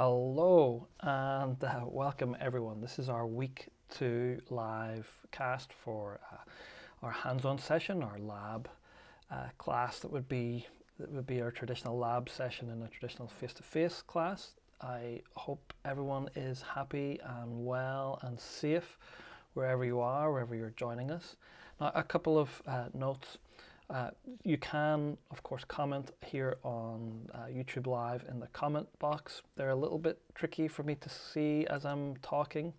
Hello and uh, welcome everyone. This is our week two live cast for uh, our hands-on session, our lab uh, class that would be that would be our traditional lab session in a traditional face-to-face class. I hope everyone is happy and well and safe wherever you are, wherever you're joining us. Now, a couple of uh, notes. Uh, you can, of course, comment here on uh, YouTube Live in the comment box. They're a little bit tricky for me to see as I'm talking,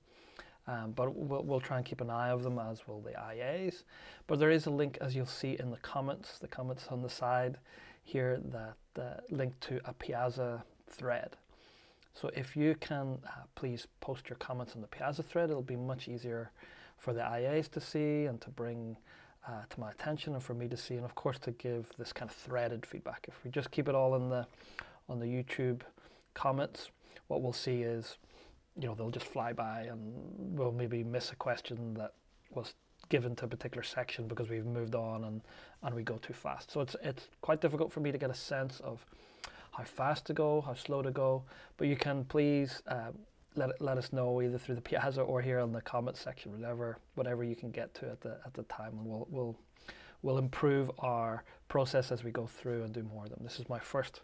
um, but we'll, we'll, try and keep an eye of them as will the IAs. But there is a link, as you'll see in the comments, the comments on the side here, that uh, link to a Piazza thread. So if you can uh, please post your comments on the Piazza thread, it'll be much easier for the IAs to see and to bring uh, to my attention and for me to see, and of course to give this kind of threaded feedback. If we just keep it all in the on the YouTube comments, what we'll see is, you know, they'll just fly by and we'll maybe miss a question that was given to a particular section because we've moved on and, and we go too fast. So it's it's quite difficult for me to get a sense of how fast to go, how slow to go. But you can please uh, let let us know either through the Piazza or here in the comments section, whatever whatever you can get to at the at the time, and we'll we'll we'll improve our process as we go through and do more of them. This is my first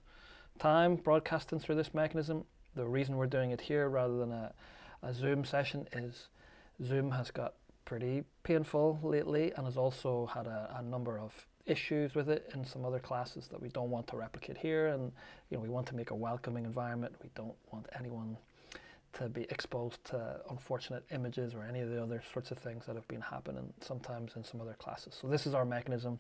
time broadcasting through this mechanism. The reason we're doing it here rather than a, a Zoom session is Zoom has got pretty painful lately and has also had a, a number of issues with it in some other classes that we don't want to replicate here and you know we want to make a welcoming environment we don't want anyone to be exposed to unfortunate images or any of the other sorts of things that have been happening sometimes in some other classes. So this is our mechanism.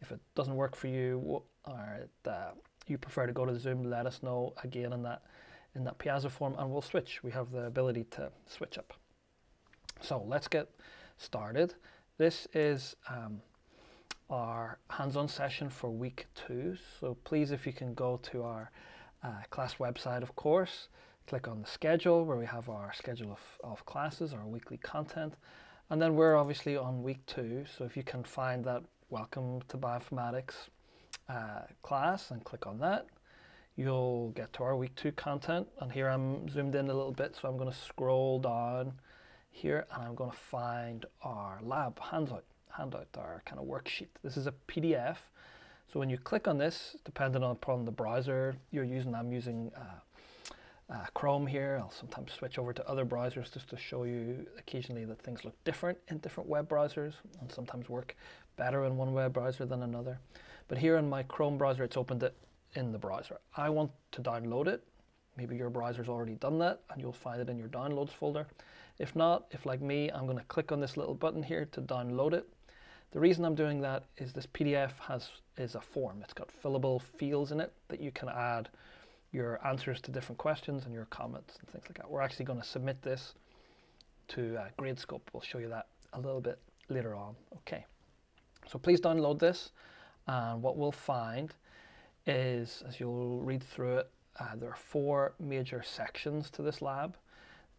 If it doesn't work for you or uh, you prefer to go to the Zoom, let us know again in that in that Piazza form and we'll switch. We have the ability to switch up. So let's get started. This is um, our hands-on session for week two. So please, if you can go to our uh, class website, of course, click on the schedule where we have our schedule of, of classes, our weekly content. And then we're obviously on week two. So if you can find that Welcome to Bioinformatics uh, class and click on that, you'll get to our week two content. And here I'm zoomed in a little bit. So I'm going to scroll down here and I'm going to find our lab handout, handout, our kind of worksheet. This is a PDF. So when you click on this, depending upon the browser you're using, I'm using uh, uh, Chrome here. I'll sometimes switch over to other browsers just to show you occasionally that things look different in different web browsers and sometimes work better in one web browser than another. But here in my Chrome browser, it's opened it in the browser. I want to download it. Maybe your browser's already done that and you'll find it in your downloads folder. If not, if like me, I'm going to click on this little button here to download it. The reason I'm doing that is this PDF has is a form. It's got fillable fields in it that you can add your answers to different questions and your comments and things like that. We're actually going to submit this to uh, Gradescope. We'll show you that a little bit later on. Okay, so please download this and what we'll find is, as you'll read through it, uh, there are four major sections to this lab.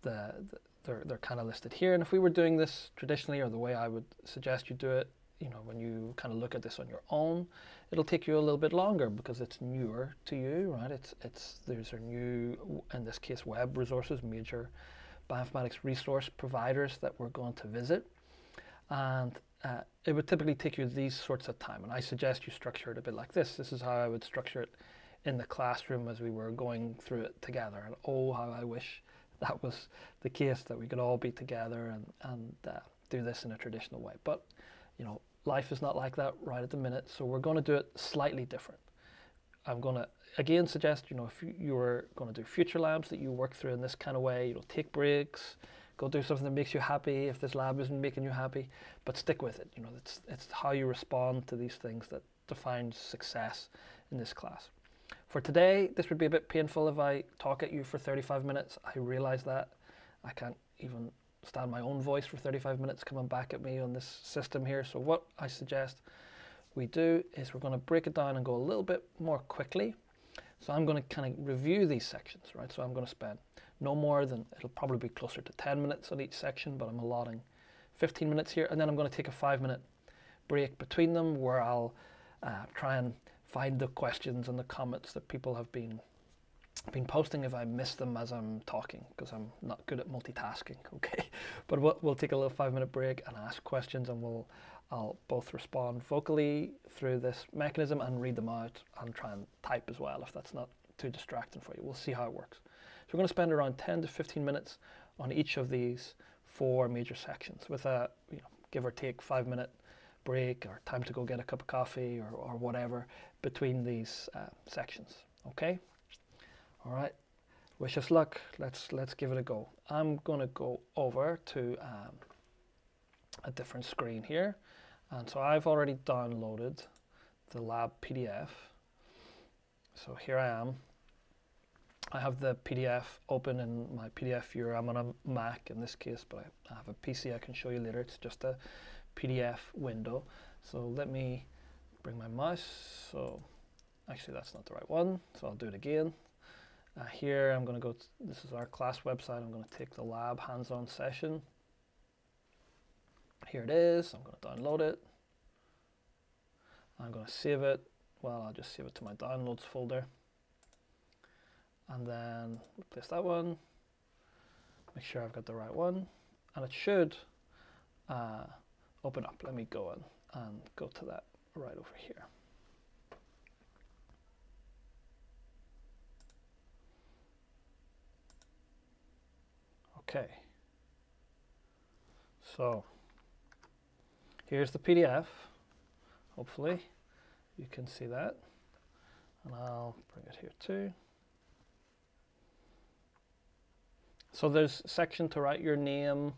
The, the, they're, they're kind of listed here and if we were doing this traditionally or the way I would suggest you do it, you know, when you kind of look at this on your own, it'll take you a little bit longer because it's newer to you, right? It's it's there's a new, in this case, web resources, major bioinformatics resource providers that we're going to visit, and uh, it would typically take you these sorts of time. And I suggest you structure it a bit like this. This is how I would structure it in the classroom as we were going through it together. And oh, how I wish that was the case that we could all be together and and uh, do this in a traditional way. But you know, life is not like that right at the minute, so we're going to do it slightly different. I'm going to again suggest, you know, if you are going to do future labs that you work through in this kind of way, you know, take breaks, go do something that makes you happy if this lab isn't making you happy, but stick with it. You know, it's, it's how you respond to these things that defines success in this class. For today, this would be a bit painful if I talk at you for 35 minutes. I realize that. I can't even stand my own voice for 35 minutes coming back at me on this system here. So what I suggest we do is we're going to break it down and go a little bit more quickly. So I'm going to kind of review these sections, right? So I'm going to spend no more than, it'll probably be closer to 10 minutes on each section, but I'm allotting 15 minutes here. And then I'm going to take a five minute break between them where I'll uh, try and find the questions and the comments that people have been been posting if I miss them as I'm talking because I'm not good at multitasking. Okay, but we'll, we'll take a little five minute break and ask questions, and we'll I'll both respond vocally through this mechanism and read them out and try and type as well if that's not too distracting for you. We'll see how it works. So we're going to spend around 10 to 15 minutes on each of these four major sections with a you know, give or take five minute break or time to go get a cup of coffee or, or whatever between these uh, sections. Okay? All right. Wish us luck. Let's let's give it a go. I'm going to go over to um, a different screen here. And so I've already downloaded the lab PDF. So here I am. I have the PDF open in my PDF viewer. I'm on a Mac in this case, but I have a PC I can show you later. It's just a PDF window. So let me bring my mouse. So actually that's not the right one. So I'll do it again. Uh, here I'm going to go, this is our class website. I'm going to take the lab hands-on session. Here it is. I'm going to download it. I'm going to save it. Well, I'll just save it to my downloads folder. And then replace that one. Make sure I've got the right one. And it should uh, open up. Let me go in and go to that right over here. Okay. So here's the PDF. Hopefully you can see that. And I'll bring it here too. So there's section to write your name,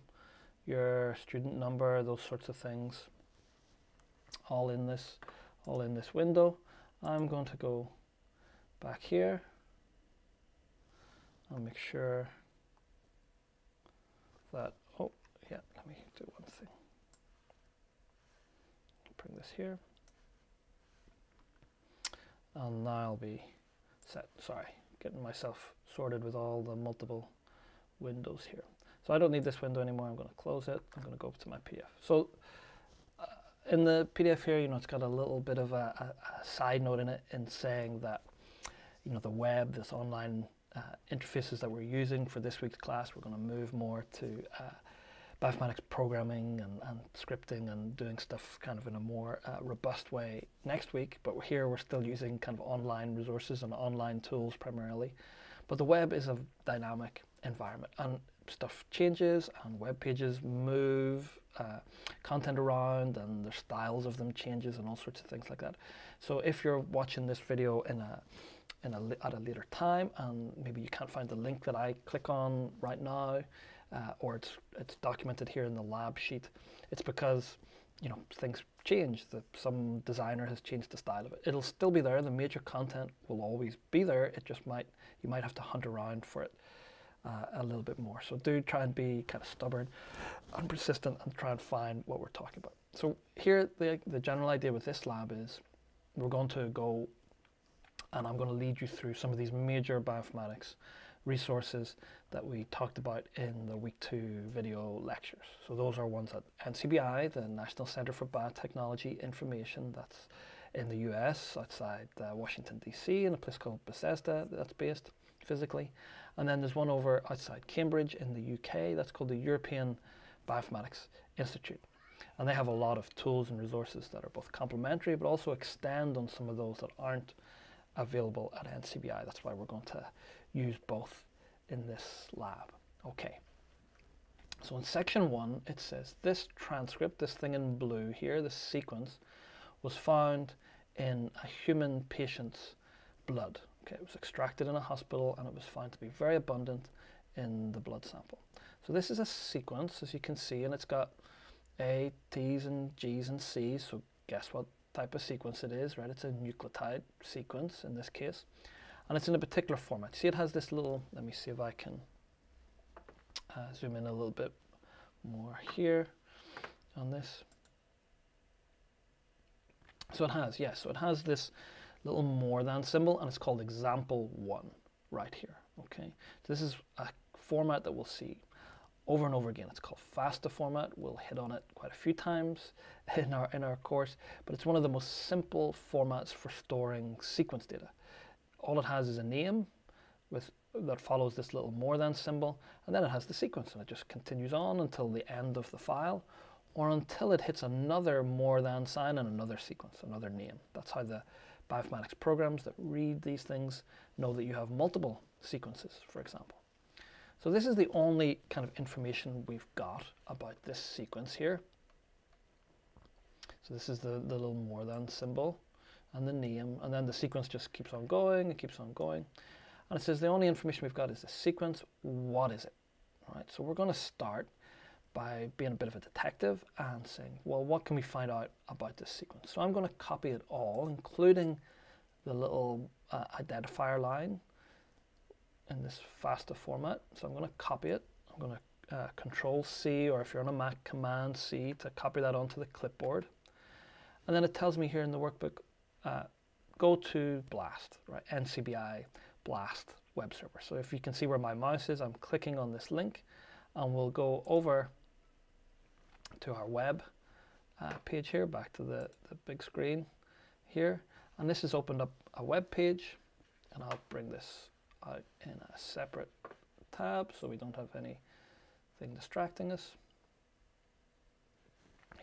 your student number, those sorts of things, all in this, all in this window. I'm going to go back here and make sure that, oh, yeah, let me do one thing. Bring this here. And now I'll be set, sorry, getting myself sorted with all the multiple windows here. So I don't need this window anymore. I'm going to close it. I'm going to go up to my PDF. So uh, in the PDF here, you know, it's got a little bit of a, a, a, side note in it in saying that, you know, the web, this online uh, interfaces that we're using for this week's class, we're going to move more to uh, bioinformatics programming and, and, scripting and doing stuff kind of in a more uh, robust way next week. But here we're still using kind of online resources and online tools primarily. But the web is a dynamic environment and stuff changes and web pages move uh, content around and the styles of them changes and all sorts of things like that. So if you're watching this video in a in a, at a later time and maybe you can't find the link that I click on right now uh, or it's it's documented here in the lab sheet, it's because you know things change. That some designer has changed the style of it. It'll still be there. The major content will always be there. It just might you might have to hunt around for it uh, a little bit more. So do try and be kind of stubborn and persistent and try and find what we're talking about. So here the, the general idea with this lab is we're going to go and I'm going to lead you through some of these major bioinformatics resources that we talked about in the week two video lectures. So those are ones at NCBI, the National Center for Biotechnology Information, that's in the US outside uh, Washington DC in a place called Bethesda that's based physically. And then there's one over outside Cambridge in the UK that's called the European Bioinformatics Institute. And they have a lot of tools and resources that are both complementary but also extend on some of those that aren't available at NCBI. That's why we're going to use both in this lab. Okay. So in section one, it says this transcript, this thing in blue here, this sequence, was found in a human patient's blood. Okay, it was extracted in a hospital and it was found to be very abundant in the blood sample. So this is a sequence, as you can see, and it's got A, T's and G's and C's. So guess what type of sequence it is, right? It's a nucleotide sequence in this case. And it's in a particular format. See, it has this little, let me see if I can uh, zoom in a little bit more here on this. So it has, yes, so it has this little more than symbol and it's called example one right here. Okay, so this is a format that we'll see over and over again. It's called FASTA format. We'll hit on it quite a few times in our in our course, but it's one of the most simple formats for storing sequence data. All it has is a name, with that follows this little more than symbol, and then it has the sequence, and it just continues on until the end of the file, or until it hits another more than sign and another sequence, another name. That's how the bioinformatics programs that read these things know that you have multiple sequences, for example. So this is the only kind of information we've got about this sequence here. So this is the, the little more than symbol and the name, and then the sequence just keeps on going, it keeps on going. And it says the only information we've got is the sequence, what is it? All right, so we're going to start by being a bit of a detective and saying, well, what can we find out about this sequence? So I'm going to copy it all, including the little uh, identifier line in this FASTA format. So I'm going to copy it. I'm going to uh, Control C, or if you're on a Mac, Command C to copy that onto the clipboard. And then it tells me here in the workbook, uh, go to BLAST, right? NCBI BLAST web server. So if you can see where my mouse is, I'm clicking on this link and we'll go over to our web uh, page here, back to the, the big screen here. And this has opened up a web page and I'll bring this out in a separate tab so we don't have anything distracting us.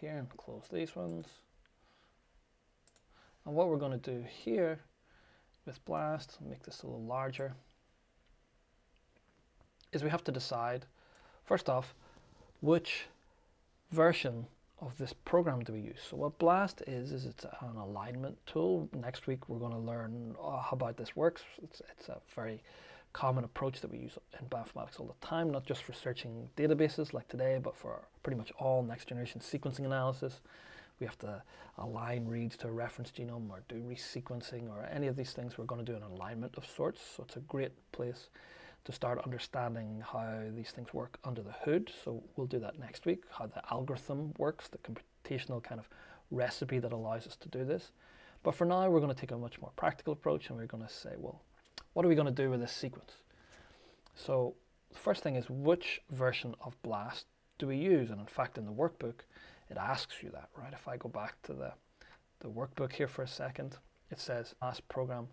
Here and close these ones. And what we're going to do here with BLAST, make this a little larger, is we have to decide, first off, which version of this program do we use? So what BLAST is, is it's an alignment tool. Next week we're going to learn uh, how about this works. It's, it's a very common approach that we use in bioinformatics all the time, not just for searching databases like today, but for pretty much all next generation sequencing analysis. We have to align reads to a reference genome or do resequencing or any of these things. We're going to do an alignment of sorts. So it's a great place to start understanding how these things work under the hood. So we'll do that next week, how the algorithm works, the computational kind of recipe that allows us to do this. But for now, we're going to take a much more practical approach and we're going to say, well, what are we going to do with this sequence? So the first thing is which version of BLAST do we use? And in fact, in the workbook, it asks you that, right? If I go back to the, the workbook here for a second, it says, ask program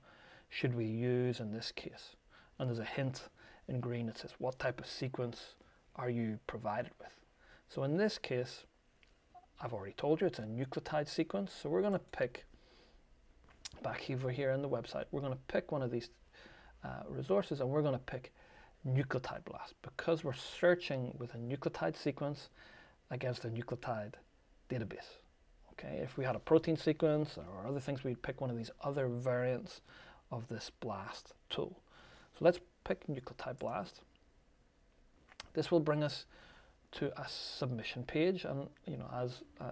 should we use in this case? And there's a hint in green it says what type of sequence are you provided with. So in this case, I've already told you it's a nucleotide sequence. So we're going to pick, back over here in the website, we're going to pick one of these uh, resources and we're going to pick nucleotide blast because we're searching with a nucleotide sequence against a nucleotide database. Okay, if we had a protein sequence or other things, we'd pick one of these other variants of this blast tool. So let's pick nucleotide blast. This will bring us to a submission page and you know as uh,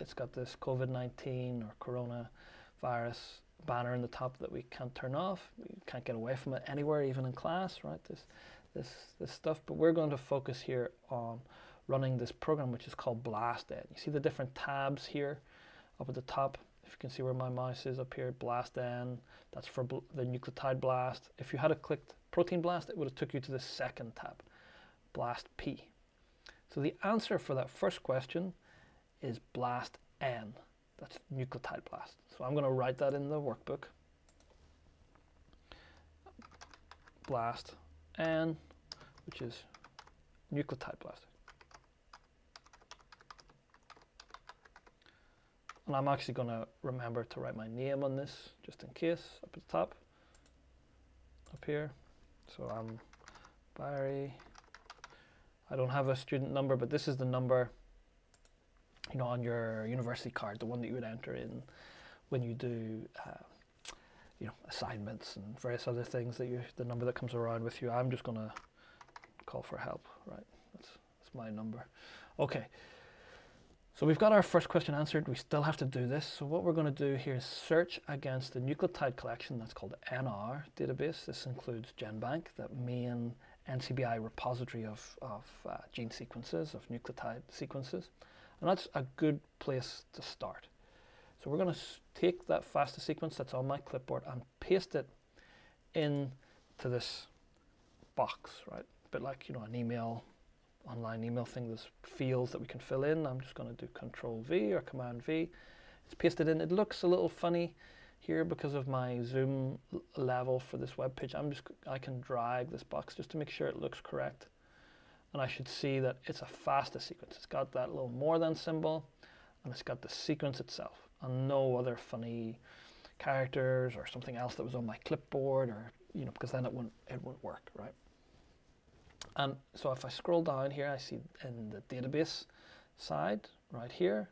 it's got this COVID-19 or coronavirus banner in the top that we can't turn off. We can't get away from it anywhere, even in class, right? This, this, this stuff. But we're going to focus here on running this program, which is called BLASTN. You see the different tabs here up at the top. If you can see where my mouse is up here, BLASTN, that's for bl the nucleotide blast. If you had a clicked protein blast, it would have took you to the second tab, blast P. So the answer for that first question is blast N. That's nucleotide blast. So I'm going to write that in the workbook. Blast N, which is nucleotide blast. And I'm actually going to remember to write my name on this, just in case, up at the top, up here. So I'm Barry. I don't have a student number, but this is the number, you know, on your university card, the one that you would enter in when you do, uh, you know, assignments and various other things that you, the number that comes around with you. I'm just going to call for help, right? That's, that's my number. Okay. So we've got our first question answered. We still have to do this. So what we're going to do here is search against the nucleotide collection that's called NR database. This includes GenBank, the main NCBI repository of, of uh, gene sequences, of nucleotide sequences. And that's a good place to start. So we're going to take that FASTA sequence that's on my clipboard and paste it into this box, right? A bit like, you know, an email online email thing, there's fields that we can fill in. I'm just going to do Control V or Command V. It's pasted in. It looks a little funny. here because of my zoom level for this web page. I'm just I can drag this box just to make sure it looks correct. And I should see that it's a FASTA sequence. It's got that little more than symbol and it's got the sequence itself and no other funny characters or something else that was on my clipboard or you know because then it wouldn't it wouldn't work right and so if I scroll down here I see in the database side right here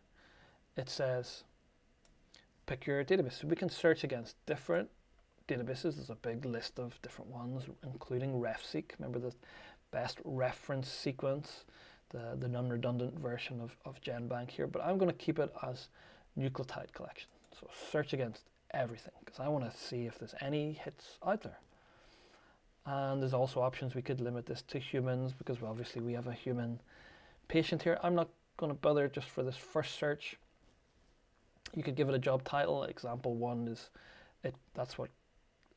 it says pick your database. So we can search against different databases. There's a big list of different ones including refseq. Remember the best reference sequence the, the non-redundant version of, of GenBank here? But I'm going to keep it as nucleotide collection. So search against everything because I want to see if there's any hits out there. And there's also options we could limit this to humans because obviously we have a human patient here. I'm not going to bother just for this first search. You could give it a job title. Example one is it. That's what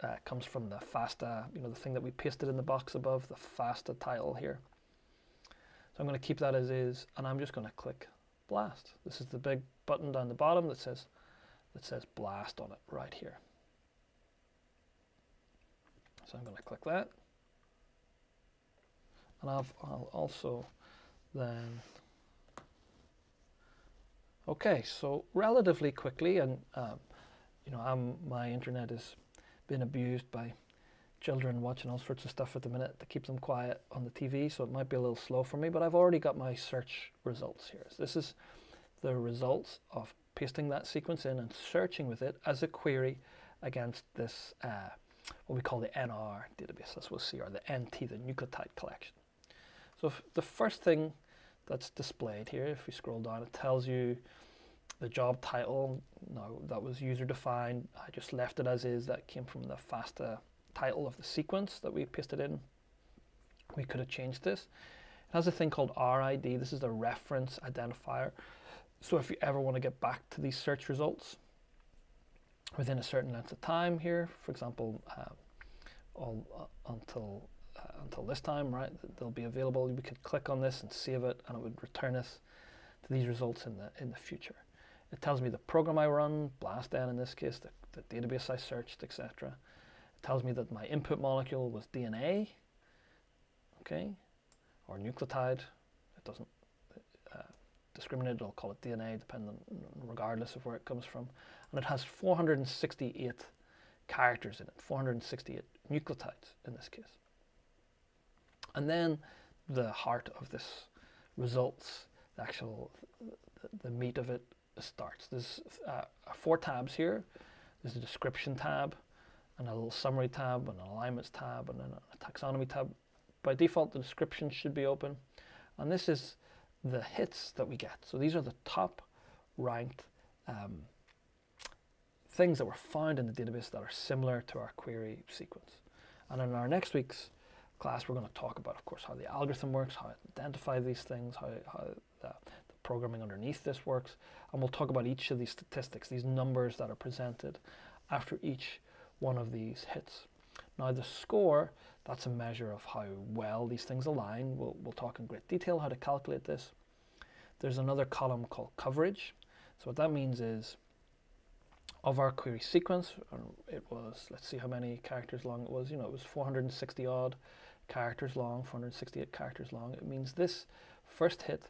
uh, comes from the FASTA, you know, the thing that we pasted in the box above, the FASTA title here. So I'm going to keep that as is, and I'm just going to click blast. This is the big button down the bottom that says that says blast on it right here. So I'm going to click that. And I'll, I'll also then, okay, so relatively quickly, and um, you know, I'm, my internet has been abused by children watching all sorts of stuff at the minute to keep them quiet on the TV, so it might be a little slow for me, but I've already got my search results here. So this is the results of pasting that sequence in and searching with it as a query against this, uh, what we call the NR database, as we'll see, or the NT, the nucleotide collection. So the first thing that's displayed here, if we scroll down, it tells you the job title. Now that was user defined. I just left it as is. That came from the FASTA title of the sequence that we pasted in. We could have changed this. It has a thing called RID. This is the reference identifier. So if you ever want to get back to these search results within a certain length of time here, for example, uh, all, uh, until uh, until this time, right, they'll be available. We could click on this and save it, and it would return us to these results in the in the future. It tells me the program I run, BLASTN in this case, the, the database I searched, etc. It tells me that my input molecule was DNA, okay, or nucleotide. It doesn't discriminate. I'll call it DNA, depending regardless of where it comes from. And it has 468 characters in it, 468 nucleotides in this case. And then the heart of this results, the actual, the, meat of it starts. There's uh, four tabs here. There's a description tab, and a little summary tab, and an alignments tab, and then a taxonomy tab. By default, the description should be open. And this is the hits that we get. So these are the top ranked um, things that were found in the database that are similar to our query sequence. And in our next week's class, we're going to talk about, of course, how the algorithm works, how it identifies these things, how, how the, the programming underneath this works. And we'll talk about each of these statistics, these numbers that are presented after each one of these hits. Now the score that's a measure of how well these things align. We'll, we'll talk in great detail how to calculate this. There's another column called coverage. So what that means is of our query sequence, um, it was, let's see how many characters long it was, you know, it was 460 odd characters long, 468 characters long. It means this first hit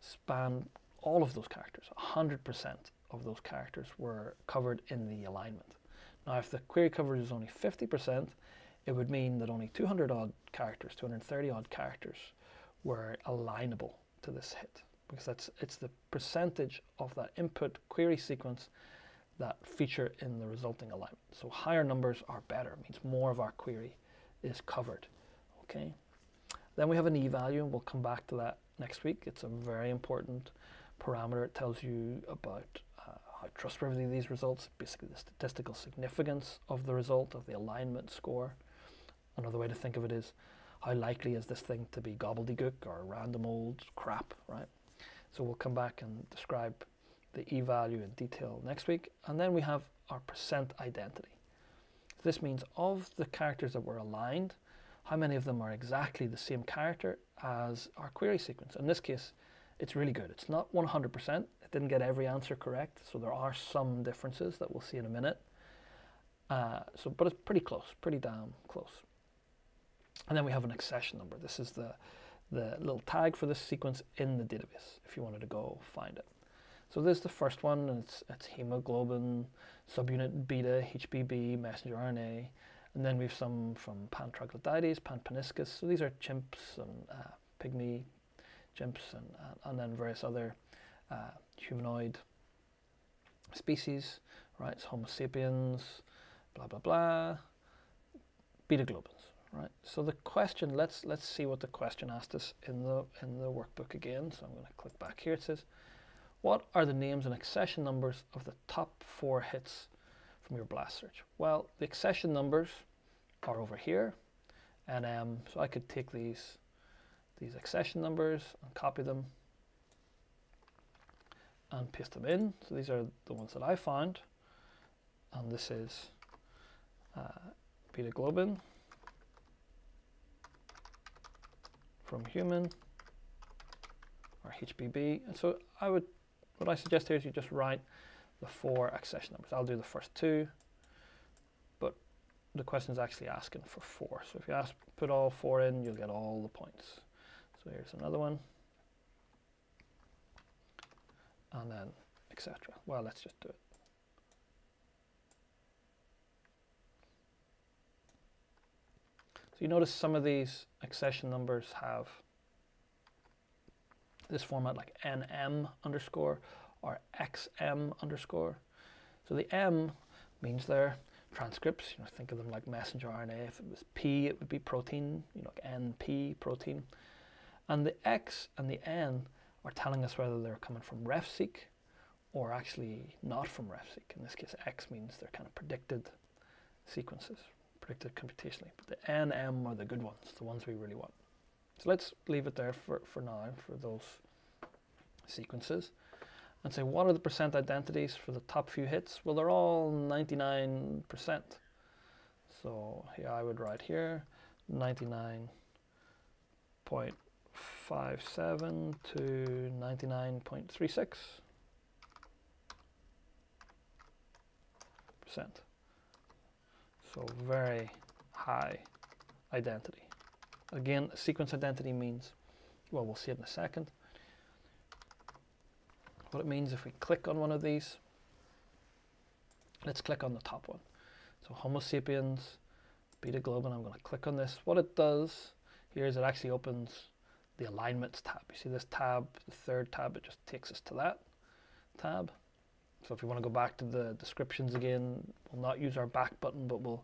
spanned all of those characters, 100% of those characters were covered in the alignment. Now, if the query coverage is only 50%, it would mean that only 200 odd characters, 230 odd characters were alignable to this hit because that's it's the percentage of that input query sequence that feature in the resulting alignment. So higher numbers are better, means more of our query is covered. Okay. Then we have an e-value, and we'll come back to that next week. It's a very important parameter. It tells you about uh, how trustworthy these results, basically the statistical significance of the result of the alignment score. Another way to think of it is how likely is this thing to be gobbledygook or random old crap, right? So we'll come back and describe the e-value in detail next week. And then we have our percent identity. This means of the characters that were aligned, how many of them are exactly the same character as our query sequence. In this case, it's really good. It's not 100%. It didn't get every answer correct, so there are some differences that we'll see in a minute. Uh, so, but it's pretty close, pretty damn close. And then we have an accession number. This is the, the little tag for this sequence in the database if you wanted to go find it. So this is the first one, and it's, it's hemoglobin, subunit beta, HBB, messenger RNA, and then we have some from pan troglodytes, pan paniscus. So these are chimps and uh, pygmy chimps, and, and then various other uh, humanoid species, right? Homo sapiens, blah blah blah, beta globins, right? So the question, let's let's see what the question asked us in the in the workbook again. So I'm going to click back here. It says, what are the names and accession numbers of the top four hits from your blast search? Well, the accession numbers are over here, and um, so I could take these these accession numbers and copy them and paste them in. So these are the ones that I found, and this is uh, beta globin from human or HBB. And so I would, what I suggest here is you just write the four accession numbers. I'll do the first two, but the question is actually asking for four. So if you ask, put all four in, you'll get all the points. So here's another one. And then etc. Well, let's just do it. So you notice some of these accession numbers have this format like nm underscore or xm underscore. So the m means they're transcripts. You know, think of them like messenger RNA. If it was P, it would be protein. You know, like NP protein. And the X and the N are telling us whether they're coming from RefSeq or actually not from RefSeq. In this case, X means they're kind of predicted sequences predicted computationally. But the NM are the good ones, the ones we really want. So let's leave it there for, for now, for those sequences. And say, what are the percent identities for the top few hits? Well, they're all 99%. So here I would write here 99.57 to 99.36 percent. So very high identity. Again, sequence identity means, well, we'll see it in a second. What it means if we click on one of these, let's click on the top one. So Homo sapiens, beta globin, I'm going to click on this. What it does here is it actually opens the alignments tab. You see this tab, the third tab, it just takes us to that tab. So if you want to go back to the descriptions again, we'll not use our back button, but we'll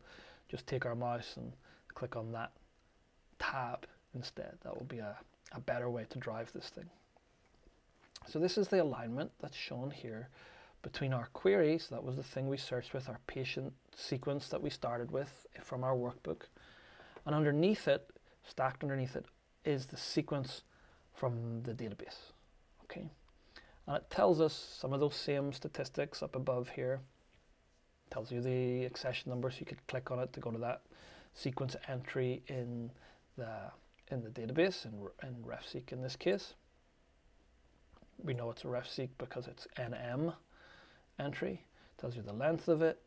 just take our mouse and click on that tab instead. That will be a, a better way to drive this thing. So this is the alignment that's shown here between our queries, that was the thing we searched with, our patient sequence that we started with from our workbook. And underneath it, stacked underneath it, is the sequence from the database. Okay. And it tells us some of those same statistics up above here. It tells you the accession number, so you could click on it to go to that sequence entry in the in the database, in, in RefSeq in this case. We know it's a RefSeq because it's NM entry. It tells you the length of it,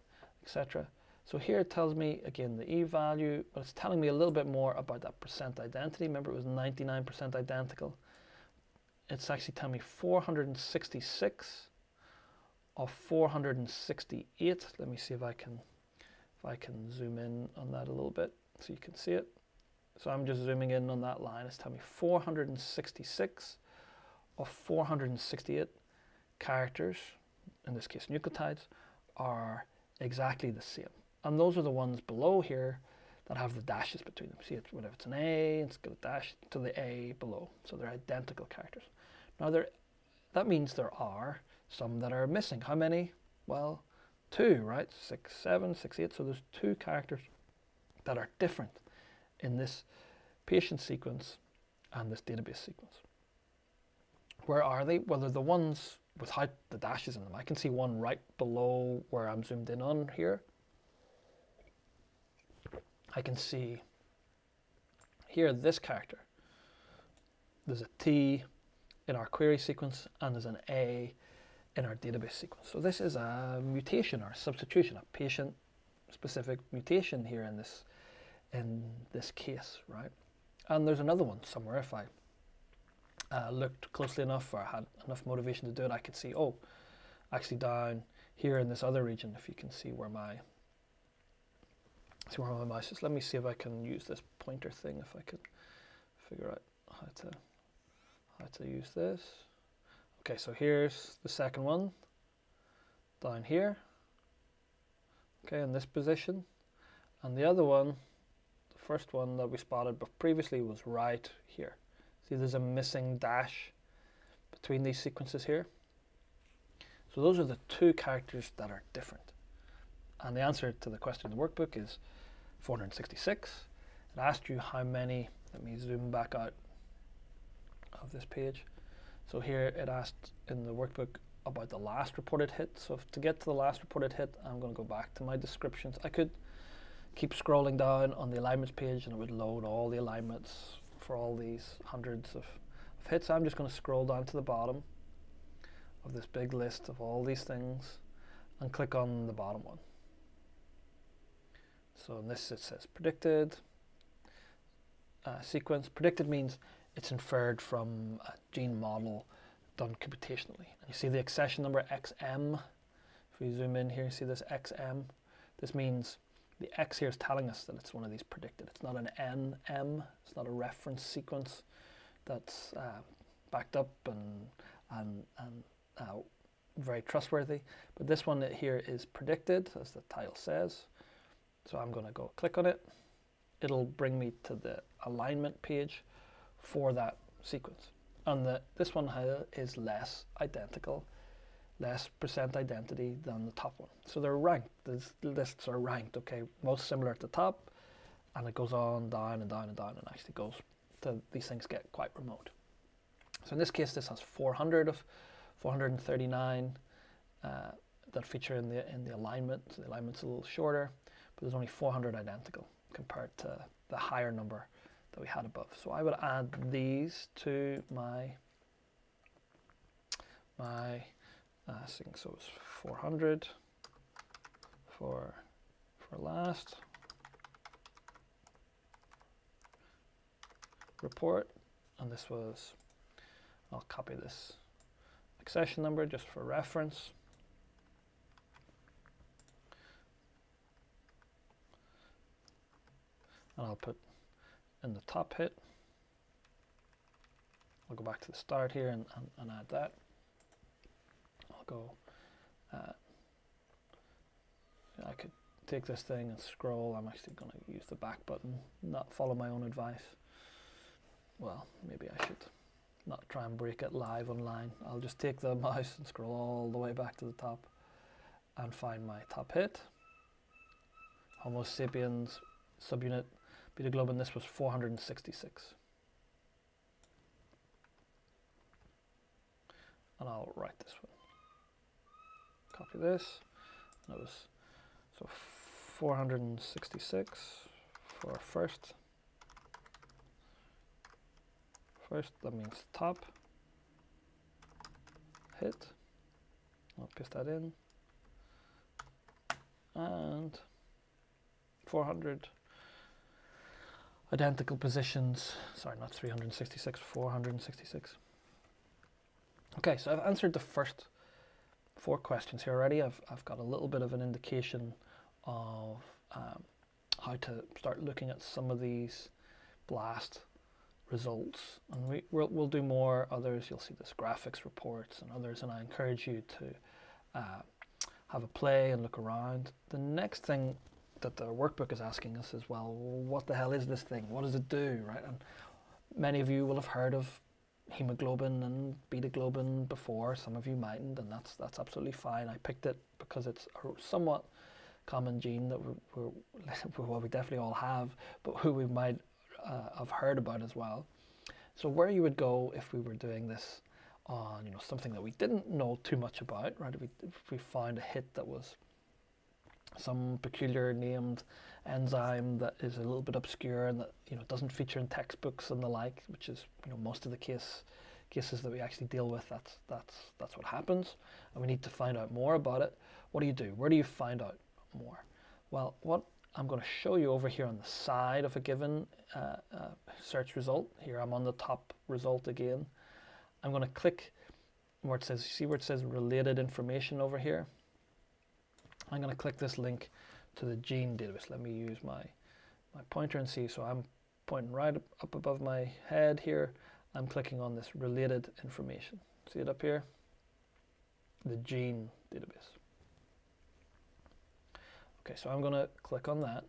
etc. So here it tells me, again, the E value, but it's telling me a little bit more about that percent identity. Remember, it was 99% identical it's actually telling me 466 of 468. Let me see if I can if I can zoom in on that a little bit so you can see it. So I'm just zooming in on that line. It's telling me 466 of 468 characters, in this case nucleotides, are exactly the same. And those are the ones below here that have the dashes between them. See, it, whenever it's an A, it's got a dash to the A below. So they're identical characters. Now there, that means there are some that are missing. How many? Well, two, right? Six, seven, six, eight. So there's two characters that are different in this patient sequence and this database sequence. Where are they? Well, they're the ones without the dashes in them. I can see one right below where I'm zoomed in on here. I can see here this character. There's a T in our query sequence and there's an A in our database sequence. So this is a mutation or a substitution, a patient specific mutation here in this in this case, right? And there's another one somewhere. If I uh, looked closely enough or had enough motivation to do it, I could see, oh, actually down here in this other region, if you can see where my see where my mouse is. Let me see if I can use this pointer thing, if I can figure out how to how to use this. Okay, so here's the second one down here. Okay, in this position. And the other one, first one that we spotted but previously was right here. See there's a missing dash between these sequences here. So those are the two characters that are different. And the answer to the question in the workbook is 466. It asked you how many, let me zoom back out of this page. So here it asked in the workbook about the last reported hit. So to get to the last reported hit, I'm going to go back to my descriptions. I could keep scrolling down on the alignments page and it would load all the alignments for all these hundreds of, of hits. I'm just going to scroll down to the bottom of this big list of all these things and click on the bottom one. So in this it says predicted uh, sequence. Predicted means it's inferred from a gene model done computationally. And you see the accession number XM. If we zoom in here, you see this XM. This means the X here is telling us that it's one of these predicted. It's not an NM, it's not a reference sequence that's uh, backed up and, and, and uh, very trustworthy. But this one here is predicted, as the title says. So I'm going to go click on it. It'll bring me to the alignment page for that sequence. And the, this one is less identical, less percent identity than the top one. So they're ranked. These lists are ranked, okay, most similar at the top, and it goes on down and down and down and actually goes to these things get quite remote. So in this case, this has 400 of 439 uh, that feature in the in the alignment. So the alignment's a little shorter but there's only 400 identical compared to the higher number that we had above. So I would add these to my my uh, so it's 400 for for last report and this was I'll copy this accession number just for reference and I'll put in the top hit. I'll go back to the start here and, and, and add that. Go, uh, I could take this thing and scroll. I'm actually going to use the back button, not follow my own advice. Well, maybe I should not try and break it live online. I'll just take the mouse and scroll all the way back to the top and find my top hit. Homo sapiens subunit beta globin, this was 466. And I'll write this one. Copy this. It was so 466 for first. First, that means top. Hit. I'll paste that in. And 400 identical positions. Sorry, not 366, 466. Okay, so I've answered the first four questions here already. I've, I've got a little bit of an indication of um, how to start looking at some of these BLAST results. And we, we'll, we'll do more others. You'll see this graphics reports and others. And I encourage you to uh, have a play and look around. The next thing that the workbook is asking us as well, what the hell is this thing? What does it do, right? And many of you will have heard of hemoglobin and beta globin before. Some of you mightn't, and that's that's absolutely fine. I picked it because it's a somewhat common gene that we we well, we definitely all have, but who we might uh, have heard about as well. So where you would go if we were doing this on you know something that we didn't know too much about, right? If we, if we found a hit that was some peculiar named enzyme that is a little bit obscure and that you know doesn't feature in textbooks and the like, which is you know most of the case cases that we actually deal with. That's that's that's what happens, and we need to find out more about it. What do you do? Where do you find out more? Well, what I'm going to show you over here on the side of a given uh, uh, search result, here I'm on the top result again, I'm going to click where it says, see where it says related information over here? I'm going to click this link to the gene database. Let me use my, my pointer and see. So I'm pointing right up above my head here. I'm clicking on this related information. See it up here? The gene database. Okay, so I'm going to click on that.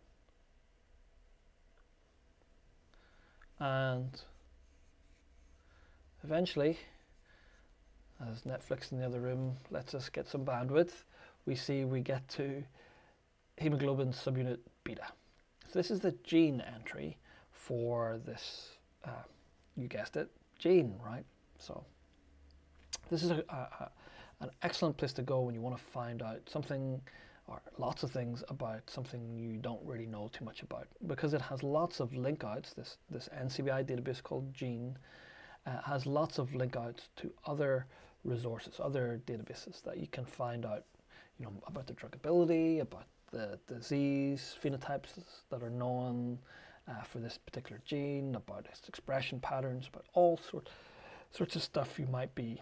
And eventually, as Netflix in the other room lets us get some bandwidth, we see we get to hemoglobin subunit beta. So this is the gene entry for this, uh, you guessed it, gene, right? So this is a, a, an excellent place to go when you want to find out something or lots of things about something you don't really know too much about because it has lots of link outs. This, this NCBI database called GENE uh, has lots of link outs to other resources, other databases that you can find out, you know, about the druggability, about the disease phenotypes that are known uh, for this particular gene, about its expression patterns, about all sort, sorts of stuff you might be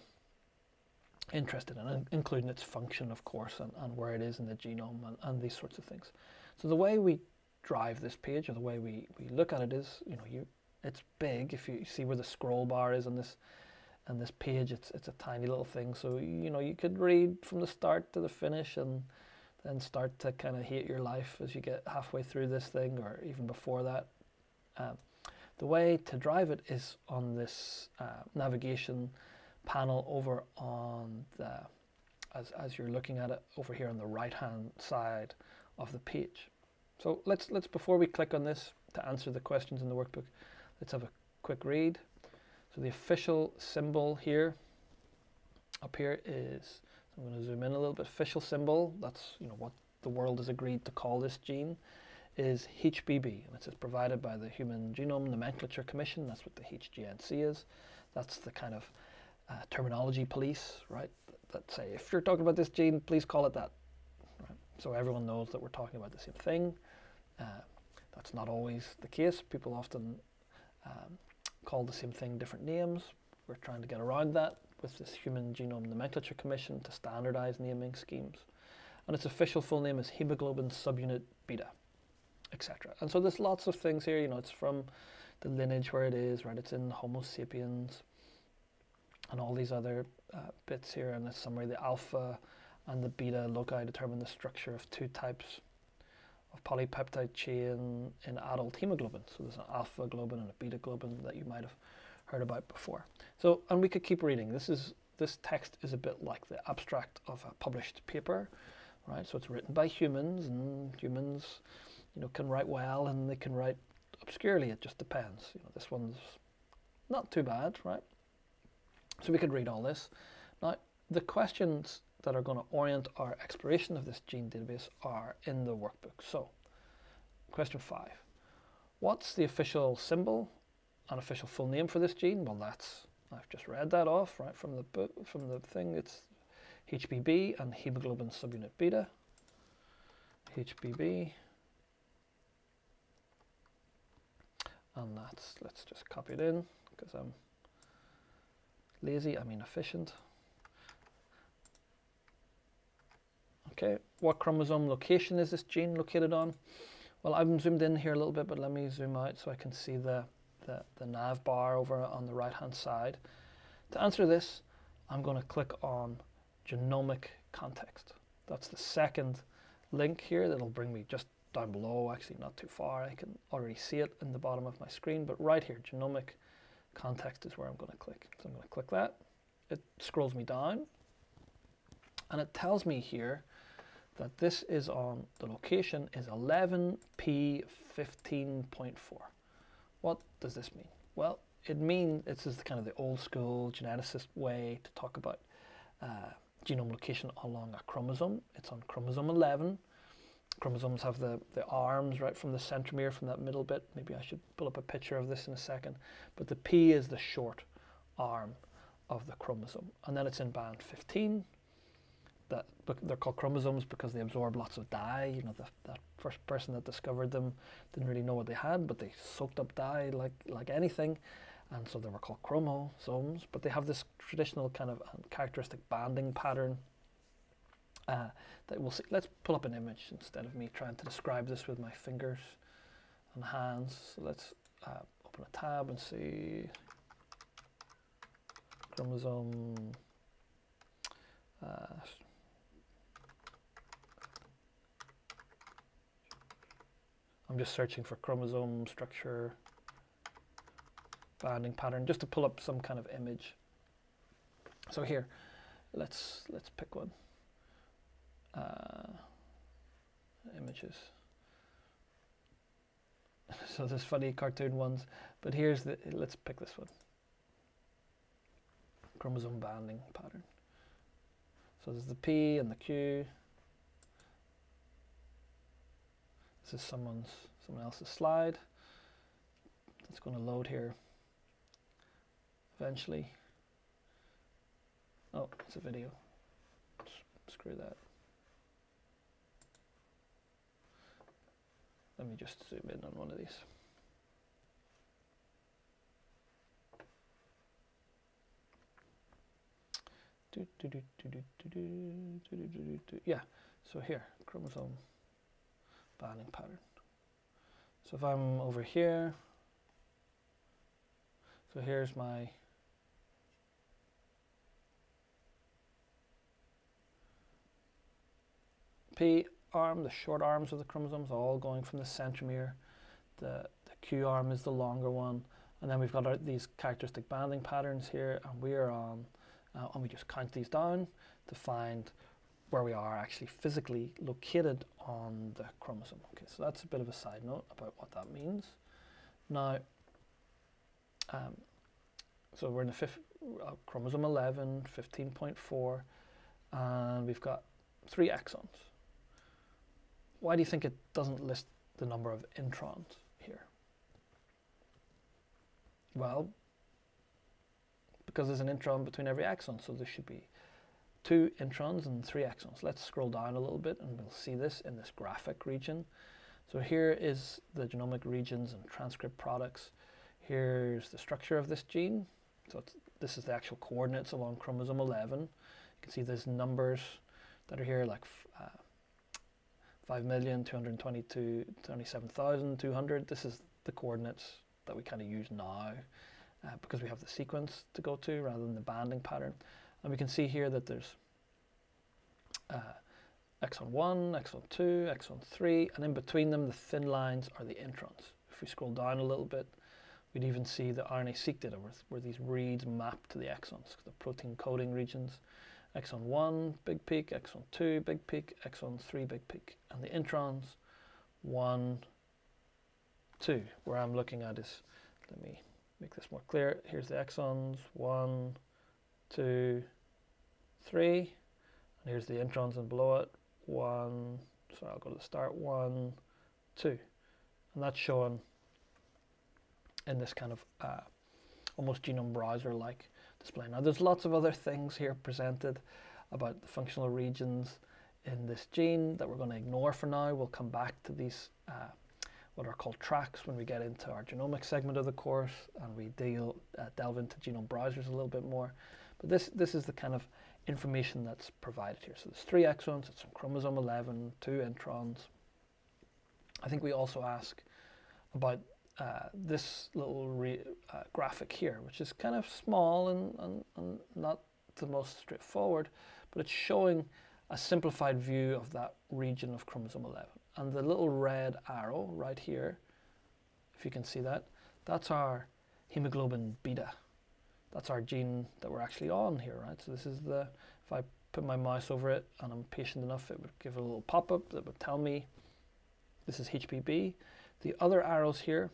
interested in, including its function, of course, and, and where it is in the genome and, and these sorts of things. So the way we drive this page or the way we, we look at it is, you know, you it's big. If you see where the scroll bar is on this and this page, it's it's a tiny little thing. So you know you could read from the start to the finish and then start to kind of hate your life as you get halfway through this thing or even before that. Um, the way to drive it is on this uh, navigation panel over on the, as, as you're looking at it over here on the right hand side of the page. So let's, let's before we click on this to answer the questions in the workbook, let's have a quick read. So the official symbol here, up here is, I'm going to zoom in a little bit, official symbol, that's you know what the world has agreed to call this gene, is HBB, and it says provided by the Human Genome Nomenclature Commission, that's what the HGNC is. That's the kind of uh, terminology police, right, that say, if you're talking about this gene, please call it that. Right? So everyone knows that we're talking about the same thing. Uh, that's not always the case. People often um, call the same thing different names. We're trying to get around that with this Human Genome Nomenclature Commission to standardize naming schemes. And its official full name is hemoglobin subunit beta, etc. And so there's lots of things here, you know, it's from the lineage where it is, right? It's in Homo sapiens and all these other uh, bits here in the summary. The alpha and the beta loci determine the structure of two types of polypeptide chain in adult hemoglobin. So there's an alpha globin and a beta globin that you might have heard about before. So, and we could keep reading. This is this text is a bit like the abstract of a published paper, right? So it's written by humans, and humans, you know, can write well and they can write obscurely. It just depends. You know, this one's not too bad, right? So we could read all this. Now, the questions that are going to orient our exploration of this gene database are in the workbook. So, question five. What's the official symbol and official full name for this gene? Well, that's, I've just read that off, right, from the book, from the thing. It's HBB and hemoglobin subunit beta. HBB. And that's, let's just copy it in because I'm lazy, I mean efficient. Okay, what chromosome location is this gene located on? Well, I've zoomed in here a little bit, but let me zoom out so I can see the, the, the nav bar over on the right hand side. To answer this, I'm going to click on genomic context. That's the second link here that'll bring me just down below, actually not too far. I can already see it in the bottom of my screen, but right here, genomic context is where I'm going to click. So I'm going to click that. It scrolls me down and it tells me here that this is on, the location is 11p15.4. What does this mean? Well, it means this is the kind of the old school geneticist way to talk about uh, genome location along a chromosome. It's on chromosome 11. Chromosomes have the, the arms right from the centromere, from that middle bit. Maybe I should pull up a picture of this in a second. But the P is the short arm of the chromosome. And then it's in band 15, that they're called chromosomes because they absorb lots of dye. You know, the, that first person that discovered them didn't really know what they had, but they soaked up dye like like anything, and so they were called chromosomes. But they have this traditional kind of um, characteristic banding pattern. Uh, that we'll see. Let's pull up an image instead of me trying to describe this with my fingers and hands. So let's uh, open a tab and see chromosome. Uh, I'm just searching for chromosome structure, banding pattern, just to pull up some kind of image. So here, let's let's pick one. Uh, images. so there's funny cartoon ones, but here's the. Let's pick this one. Chromosome banding pattern. So there's the P and the Q. This is someone's someone else's slide. It's going to load here eventually. Oh, it's a video. Screw that. Let me just zoom in on one of these. Yeah, so here, chromosome banding pattern. So if I'm over here, so here's my P arm, the short arms of the chromosomes, all going from the centromere. The, the Q arm is the longer one. And then we've got our, these characteristic banding patterns here, and we are on, uh, and we just count these down to find where we are actually physically located on the chromosome. Okay, so that's a bit of a side note about what that means. Now, um, so we're in the fifth, uh, chromosome 11, 15.4, and we've got three exons. Why do you think it doesn't list the number of introns here? Well, because there's an intron between every exon, so there should be two introns and three exons. Let's scroll down a little bit and we'll see this in this graphic region. So here is the genomic regions and transcript products. Here's the structure of this gene. So this is the actual coordinates along chromosome 11. You can see there's numbers that are here like uh, 5,222,227,200. This is the coordinates that we kind of use now uh, because we have the sequence to go to rather than the banding pattern. And we can see here that there's uh, exon 1, exon 2, exon 3, and in between them the thin lines are the introns. If we scroll down a little bit, we'd even see the RNA-seq data where, where these reads map to the exons, the protein coding regions. Exon 1, big peak, exon 2, big peak, exon 3, big peak. And the introns, 1, 2. Where I'm looking at is, let me make this more clear. Here's the exons, 1, two, three. And here's the introns and below it. One, so I'll go to the start, one, two. And that's shown in this kind of uh, almost genome browser-like display. Now there's lots of other things here presented about the functional regions in this gene that we're going to ignore for now. We'll come back to these uh, what are called tracks when we get into our genomic segment of the course and we deal, uh, delve into genome browsers a little bit more. But this, this is the kind of information that's provided here. So there's three exons, it's from chromosome 11, two introns. I think we also ask about uh, this little uh, graphic here, which is kind of small and, and, and not the most straightforward, but it's showing a simplified view of that region of chromosome 11. And the little red arrow right here, if you can see that, that's our hemoglobin beta that's our gene that we're actually on here, right? So this is the, if I put my mouse over it and I'm patient enough, it would give a little pop-up that would tell me this is HBB. The other arrows here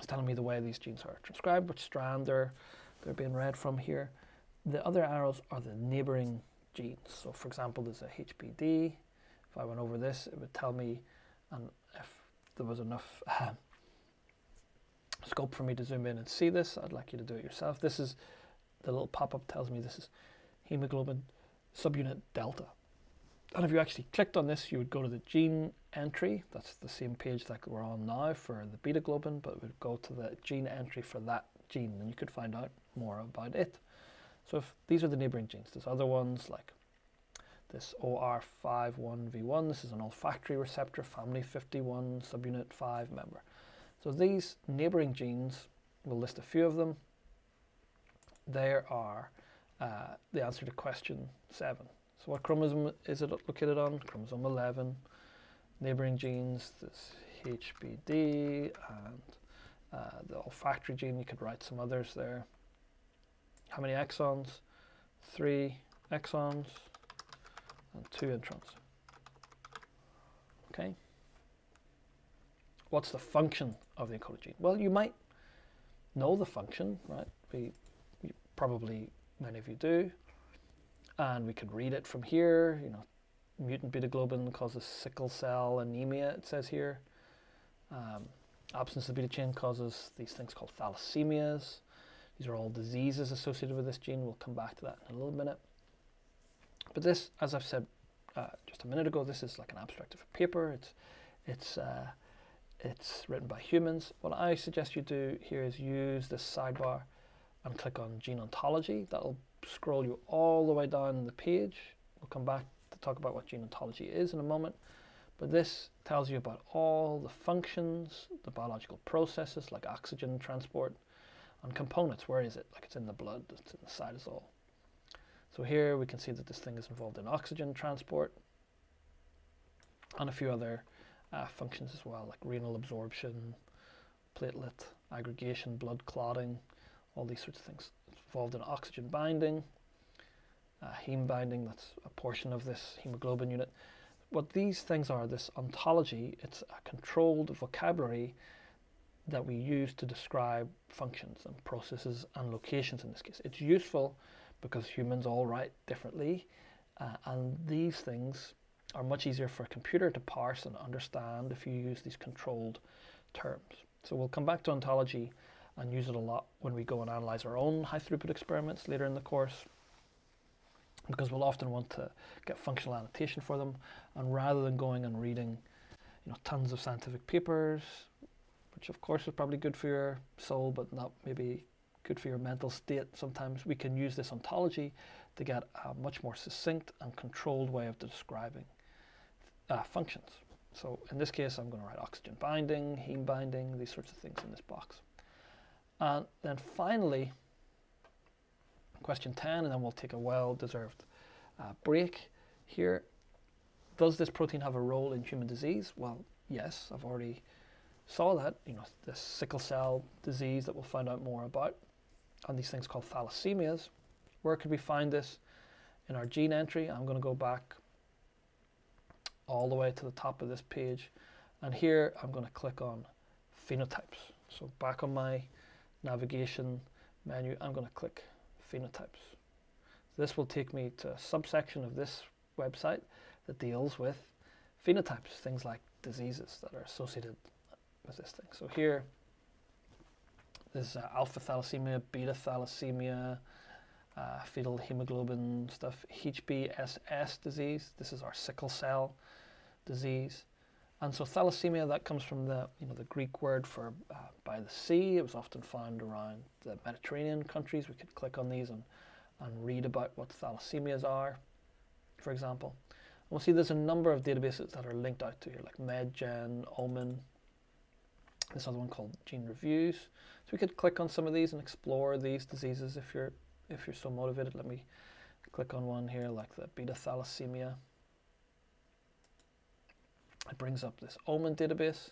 is telling me the way these genes are transcribed, which strand they're, they're being read from here. The other arrows are the neighboring genes. So for example, there's a HBD. If I went over this, it would tell me, and if there was enough um, scope for me to zoom in and see this. I'd like you to do it yourself. This is the little pop-up tells me this is hemoglobin subunit delta. And if you actually clicked on this, you would go to the gene entry. That's the same page that we're on now for the beta globin, but would go to the gene entry for that gene, and you could find out more about it. So if these are the neighboring genes, there's other ones like this OR51V1, this is an olfactory receptor, family 51, subunit 5 member. So these neighboring genes, we'll list a few of them. There are uh, the answer to question 7. So what chromosome is it located on? Chromosome 11. Neighboring genes, this HBD and uh, the olfactory gene, you could write some others there. How many exons? Three exons and two introns. Okay. What's the function of the gene? Well, you might know the function, right? We, we probably many of you do, and we could read it from here. You know, mutant beta globin causes sickle cell anemia. It says here. Um, absence of the beta chain causes these things called thalassemias. These are all diseases associated with this gene. We'll come back to that in a little minute. But this, as I've said uh, just a minute ago, this is like an abstract of a paper. It's, it's, uh, it's written by humans. What I suggest you do here is use this sidebar and click on gene ontology. That'll scroll you all the way down the page. We'll come back to talk about what gene ontology is in a moment. But this tells you about all the functions, the biological processes like oxygen transport, and components. Where is it? Like it's in the blood, it's in the cytosol. So here we can see that this thing is involved in oxygen transport and a few other uh, functions as well, like renal absorption, platelet aggregation, blood clotting, all these sorts of things. It's involved in oxygen binding, uh, heme binding, that's a portion of this hemoglobin unit. What these things are, this ontology, it's a controlled vocabulary that we use to describe functions and processes and locations in this case. It's useful because humans all write differently, uh, and these things are much easier for a computer to parse and understand if you use these controlled terms. So we'll come back to ontology and use it a lot when we go and analyze our own high throughput experiments later in the course because we'll often want to get functional annotation for them and rather than going and reading you know tons of scientific papers which of course is probably good for your soul but not maybe good for your mental state sometimes we can use this ontology to get a much more succinct and controlled way of describing uh, functions so in this case I'm going to write oxygen binding heme binding these sorts of things in this box and then finally, question 10, and then we'll take a well-deserved uh, break here. Does this protein have a role in human disease? Well, yes, I've already saw that, you know, the sickle cell disease that we'll find out more about, and these things called thalassemias. Where could we find this? In our gene entry, I'm going to go back all the way to the top of this page, and here I'm going to click on phenotypes. So back on my navigation menu, I'm going to click phenotypes. This will take me to a subsection of this website that deals with phenotypes, things like diseases that are associated with this thing. So here, there's uh, alpha thalassemia, beta thalassemia, uh, fetal hemoglobin stuff, HBSS disease. This is our sickle cell disease. And so thalassemia, that comes from the, you know, the Greek word for uh, by the sea. It was often found around the Mediterranean countries. We could click on these and, and read about what thalassemias are, for example. And we'll see there's a number of databases that are linked out to here, like MedGen, OMIM, this other one called Gene Reviews. So we could click on some of these and explore these diseases if you're if you're so motivated. Let me click on one here like the beta thalassemia. It brings up this OMIM database.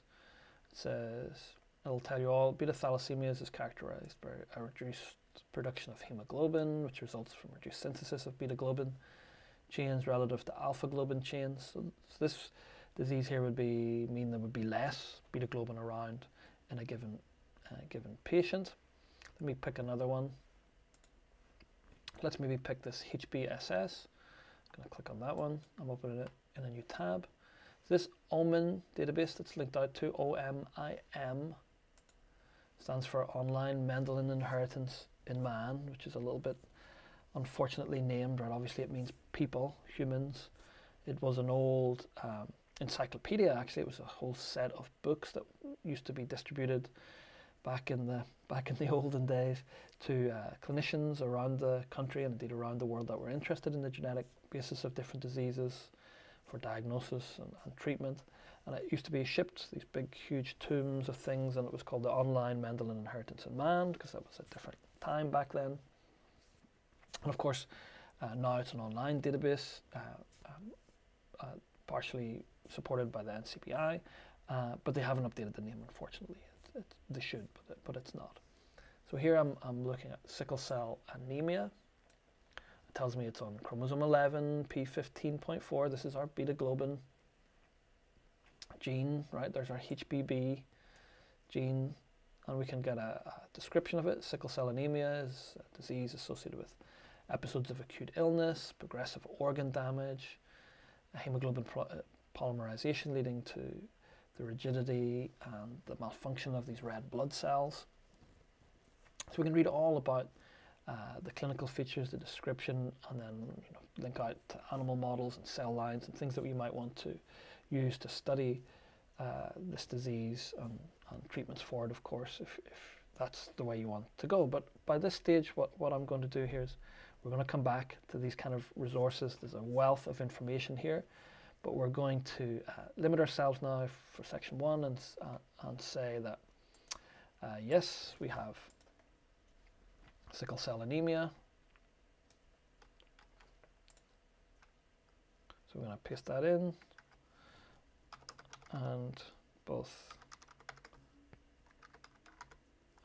It says it'll tell you all beta thalassemias is characterized by a reduced production of hemoglobin, which results from reduced synthesis of beta globin chains relative to alpha globin chains. So, so this disease here would be mean there would be less beta globin around in a given uh, given patient. Let me pick another one. Let's maybe pick this HBSS. I'm going to click on that one. I'm opening it in a new tab. This OMIM database that's linked out to OMIM stands for Online Mendelian Inheritance in Man, which is a little bit unfortunately named, right? Obviously, it means people, humans. It was an old um, encyclopedia. Actually, it was a whole set of books that used to be distributed back in the back in the olden days to uh, clinicians around the country and indeed around the world that were interested in the genetic basis of different diseases for diagnosis and, and treatment. And it used to be shipped, these big, huge tomes of things, and it was called the Online Mendelian Inheritance in Man, because that was a different time back then. And of course, uh, now it's an online database, uh, um, uh, partially supported by the NCBI, uh, but they haven't updated the name, unfortunately. It, it, they should, but, it, but it's not. So here I'm, I'm looking at sickle cell anemia. It tells me it's on chromosome 11, P15.4. This is our beta globin gene, right? There's our HBB gene, and we can get a, a, description of it. Sickle cell anemia is a disease associated with episodes of acute illness, progressive organ damage, hemoglobin uh, polymerization leading to the rigidity and the malfunction of these red blood cells. So we can read all about uh, the clinical features, the description, and then you know, link out to animal models and cell lines and things that we might want to use to study uh, this disease and, and, treatments for it, of course, if, if that's the way you want to go. But by this stage, what, what I'm going to do here is we're going to come back to these kind of resources. There's a wealth of information here, but we're going to uh, limit ourselves now for section one and, uh, and say that uh, yes, we have sickle cell anemia. So we're going to paste that in and both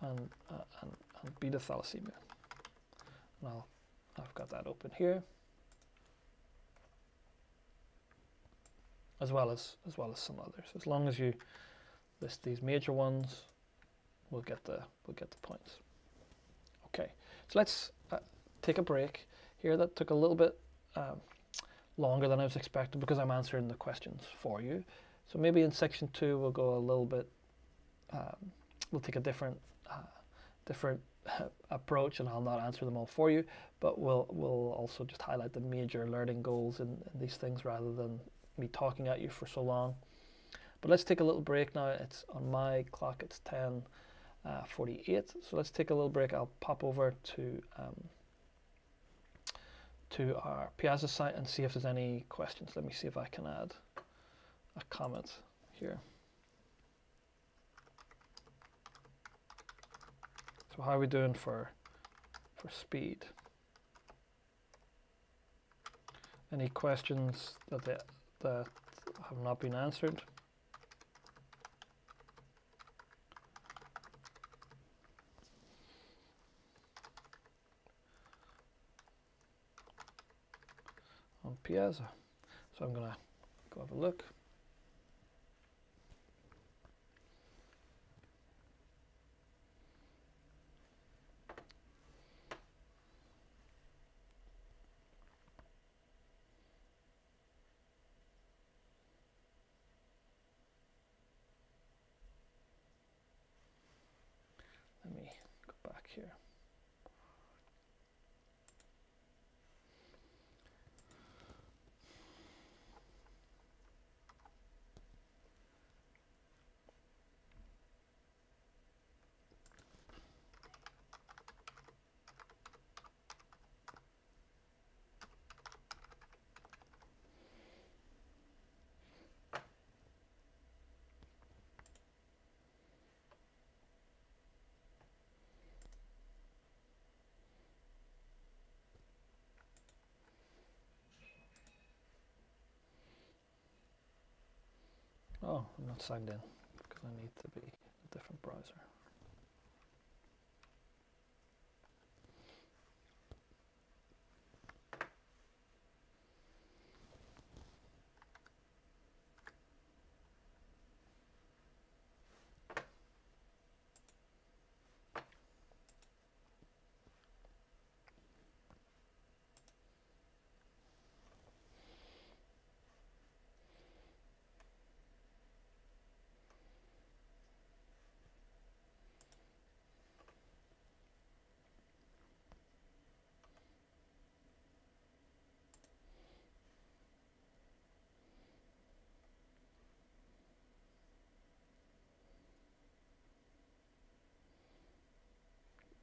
and, uh, and, and beta thalassemia. And I've got that open here. As well as as well as some others. As long as you list these major ones, we'll get the we'll get the points. Okay, so let's uh, take a break here. That took a little bit um, longer than I was expecting because I'm answering the questions for you. So maybe in section two we'll go a little bit. Um, we'll take a different uh, different approach, and I'll not answer them all for you. But we'll we'll also just highlight the major learning goals in, in these things rather than me talking at you for so long. But let's take a little break now. It's on my clock. It's ten uh, forty-eight. So let's take a little break. I'll pop over to um, to our Piazza site and see if there's any questions. Let me see if I can add a comment here. So how are we doing for for speed? Any questions that they, that have not been answered? on Piazza. So I'm going to go have a look. Oh, I'm not signed in because I need to be a different browser.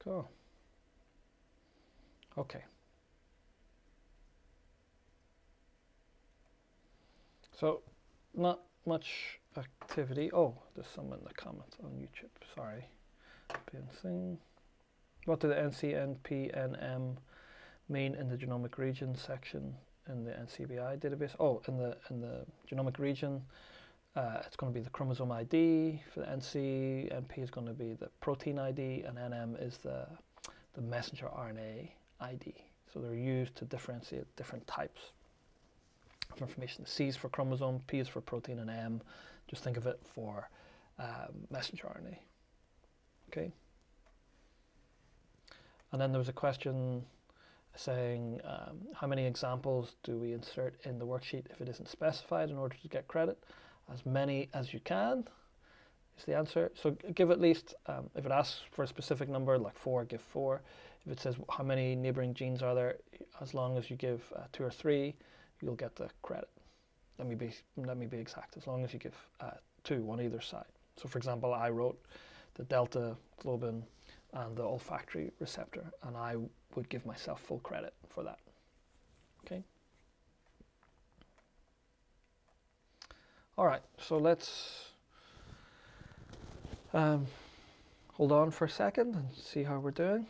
Cool. Okay. So, not much activity. Oh, there's some in the comments on YouTube. Sorry. thing. What do the NCNPNM mean in the genomic region section in the NCBI database? Oh, in the in the genomic region, uh, it's going to be the chromosome ID for the NC. NP is going to be the protein ID, and NM is the the messenger RNA ID. So they're used to differentiate different types of information. C is for chromosome, P is for protein, and M, just think of it for um, messenger RNA. Okay. And then there was a question saying um, how many examples do we insert in the worksheet if it isn't specified in order to get credit? As many as you can is the answer. So give at least, um, if it asks for a specific number like four, give four. If it says how many neighboring genes are there, as long as you give uh, two or three, you'll get the credit. Let me be let me be exact. As long as you give uh, two, on either side. So for example, I wrote the delta globin and the olfactory receptor, and I would give myself full credit for that. Okay. All right, so let's um, hold on for a second and see how we're doing.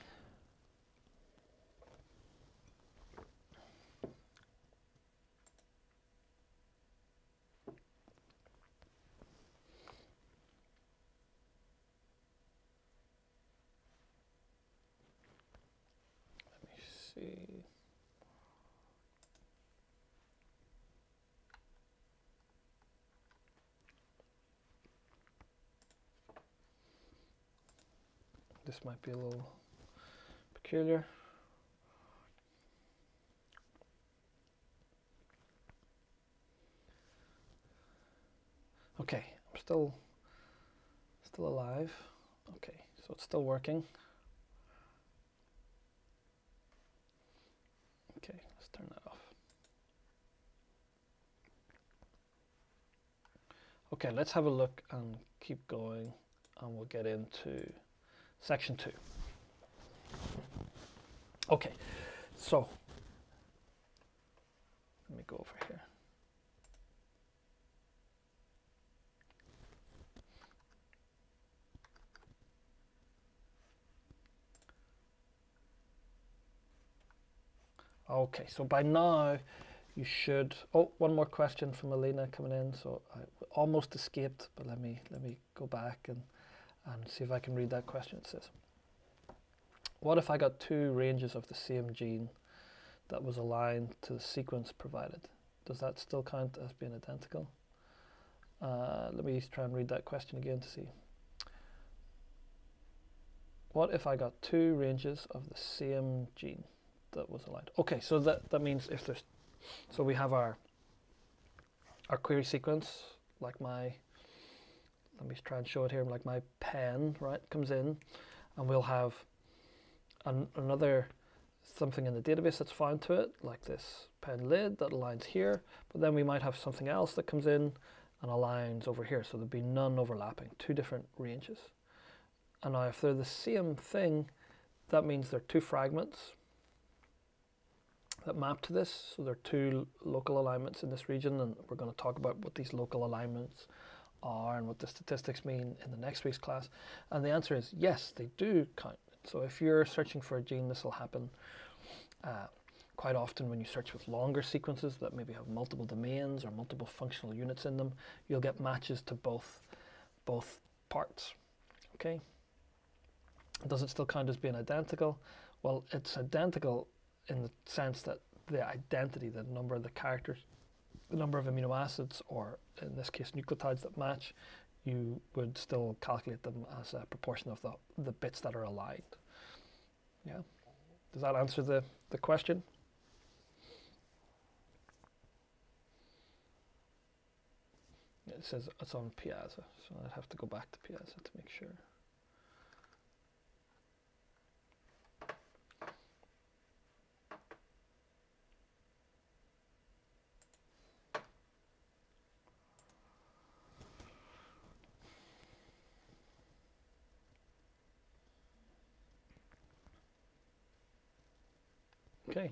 see. This might be a little peculiar. Okay, I'm still still alive. Okay, so it's still working. Okay, let's turn that off. Okay, let's have a look and keep going and we'll get into section two. Okay, so let me go over here. Okay, so by now you should. Oh, one more question from Elena coming in. So I almost escaped, but let me let me go back and and see if I can read that question. It says, "What if I got two ranges of the same gene that was aligned to the sequence provided? Does that still count as being identical?" Uh, let me try and read that question again to see. What if I got two ranges of the same gene? that was aligned. Okay, so that, that means if there's, so we have our, our query sequence, like my, let me try and show it here, like my pen, right, comes in, and we'll have an, another something in the database that's found to it, like this pen lid that aligns here, but then we might have something else that comes in and aligns over here, so there'd be none overlapping, two different ranges. And now if they're the same thing, that means they're two fragments that map to this. So there are two local alignments in this region, and we're going to talk about what these local alignments are and what the statistics mean in the next week's class. And the answer is yes, they do count. So if you're searching for a gene, this will happen uh, quite often when you search with longer sequences that maybe have multiple domains or multiple functional units in them. You'll get matches to both both parts. Okay. Does it still count as being identical? Well, it's identical in the sense that the identity, the number of the characters, the number of amino acids, or in this case nucleotides that match, you would still calculate them as a proportion of the, the bits that are aligned. Yeah? Does that answer the, the question? It says it's on Piazza, so I'd have to go back to Piazza to make sure. Okay,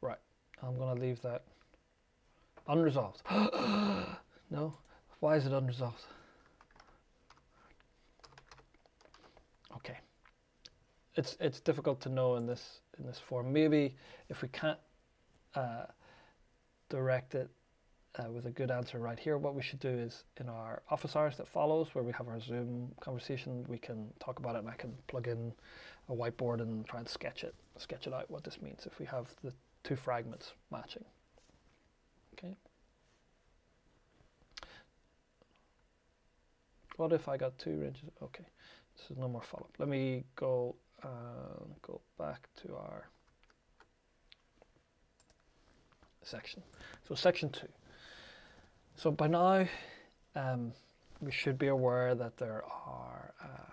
right. I'm going to leave that unresolved. no, why is it unresolved? Okay, it's it's difficult to know in this in this form. Maybe if we can't uh, direct it uh, with a good answer right here, what we should do is in our office hours that follows, where we have our Zoom conversation, we can talk about it, and I can plug in a whiteboard and try and sketch it, sketch it out what this means if we have the two fragments matching. Okay. What if I got two ranges? Okay, this is no more follow-up. Let me go uh, go back to our section. So section two. So by now, um, we should be aware that there are uh,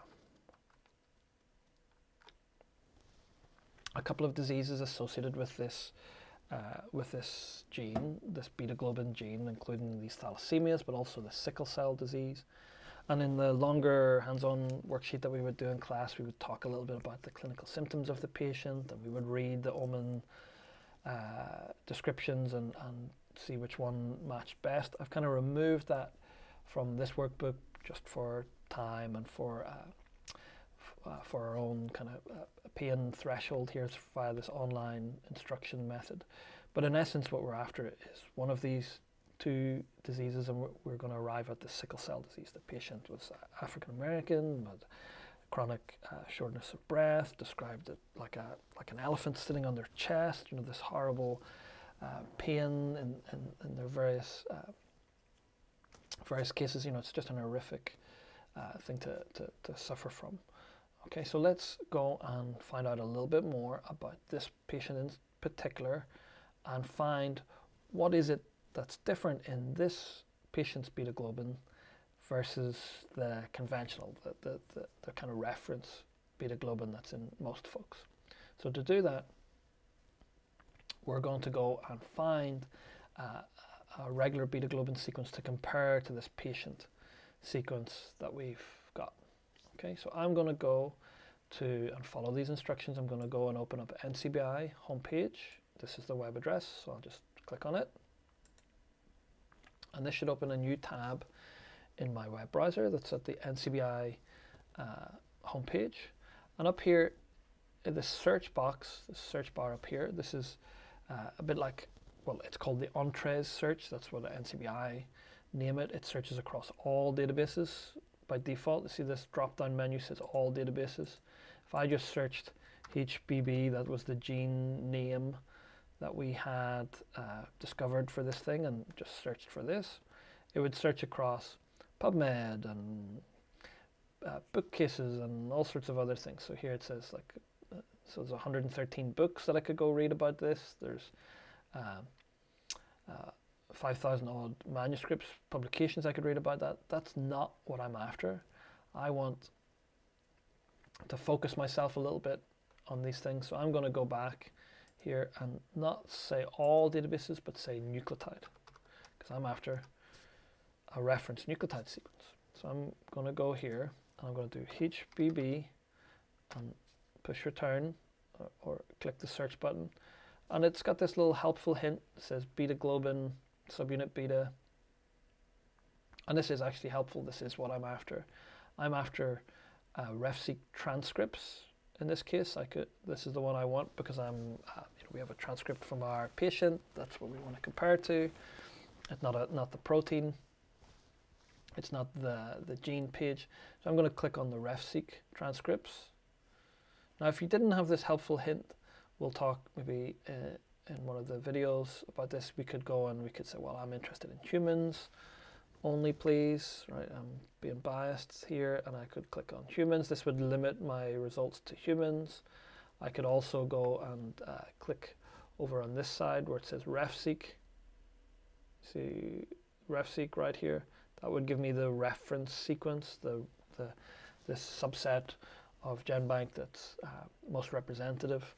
a couple of diseases associated with this uh, with this gene, this beta globin gene, including these thalassemias, but also the sickle cell disease. And in the longer hands-on worksheet that we would do in class, we would talk a little bit about the clinical symptoms of the patient, and we would read the OMIM uh, descriptions and, and see which one matched best. I've kind of removed that from this workbook just for time and for uh, uh, for our own kind of uh, pain threshold here via this online instruction method. But in essence, what we're after is one of these two diseases, and we're, we're going to arrive at the sickle cell disease. The patient was African American, but chronic uh, shortness of breath, described it like a like an elephant sitting on their chest. You know this horrible uh, pain in, in, in, their various uh, various cases. You know it's just an horrific uh, thing to, to, to suffer from. Okay, so let's go and find out a little bit more about this patient in particular and find what is it that's different in this patient's beta globin versus the conventional, the, the, the, the kind of reference beta globin that's in most folks. So to do that, we're going to go and find uh, a regular beta globin sequence to compare to this patient sequence that we've. Okay, so I'm going to go to and follow these instructions. I'm going to go and open up NCBI homepage. This is the web address, so I'll just click on it. And this should open a new tab in my web browser that's at the NCBI uh, homepage. And up here in the search box, the search bar up here, this is uh, a bit like, well, it's called the Entrez search. That's what the NCBI name it. It searches across all databases by default. You see this drop down menu says all databases. If I just searched HBB, that was the gene name that we had uh, discovered for this thing and just searched for this, it would search across PubMed and uh, bookcases and all sorts of other things. So here it says like, uh, so there's 113 books that I could go read about this. There's um, uh, 5,000 odd manuscripts, publications I could read about that. That's not what I'm after. I want to focus myself a little bit on these things. So I'm going to go back here and not say all databases, but say nucleotide, because I'm after a reference nucleotide sequence. So I'm going to go here and I'm going to do HBB and push return or, or, click the search button. And it's got this little helpful hint that says beta globin, subunit beta. And this is actually helpful. This is what I'm after. I'm after uh, RefSeq transcripts. In this case, I could. This is the one I want because I'm. Uh, you know, we have a transcript from our patient. That's what we want to compare to. It's not a not the protein it's not the, the gene page. So I'm going to click on the RefSeq transcripts. Now, if you didn't have this helpful hint, we'll talk maybe uh, in one of the videos about this. We could go and we could say, well, I'm interested in humans only, please. Right, I'm being biased here, and I could click on humans. This would limit my results to humans. I could also go and uh, click over on this side where it says RefSeq. See RefSeq right here. That would give me the reference sequence, the, the this subset of GenBank that's uh, most representative.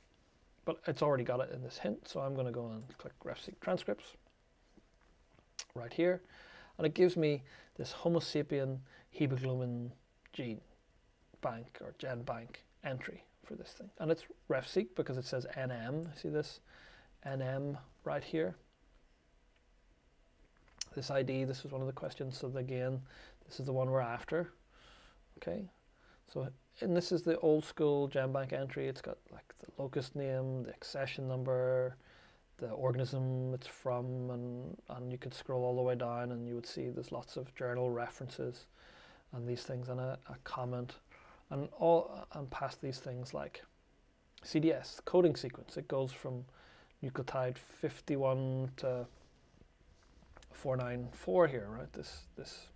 But it's already got it in this hint, so I'm going to go and click RefSeq transcripts right here. And it gives me this Homo sapien hemoglobin gene bank or GenBank entry for this thing. And it's refseq because it says nm. See this nm right here? This ID, this is one of the questions. So again, this is the one we're after. Okay, so and this is the old school GenBank entry. It's got like the locus name, the accession number, the organism it's from, and, and you could scroll all the way down and you would see there's lots of journal references and these things and a, a comment and all and past these things like CDS coding sequence. It goes from nucleotide 51 to 494 here, right? This this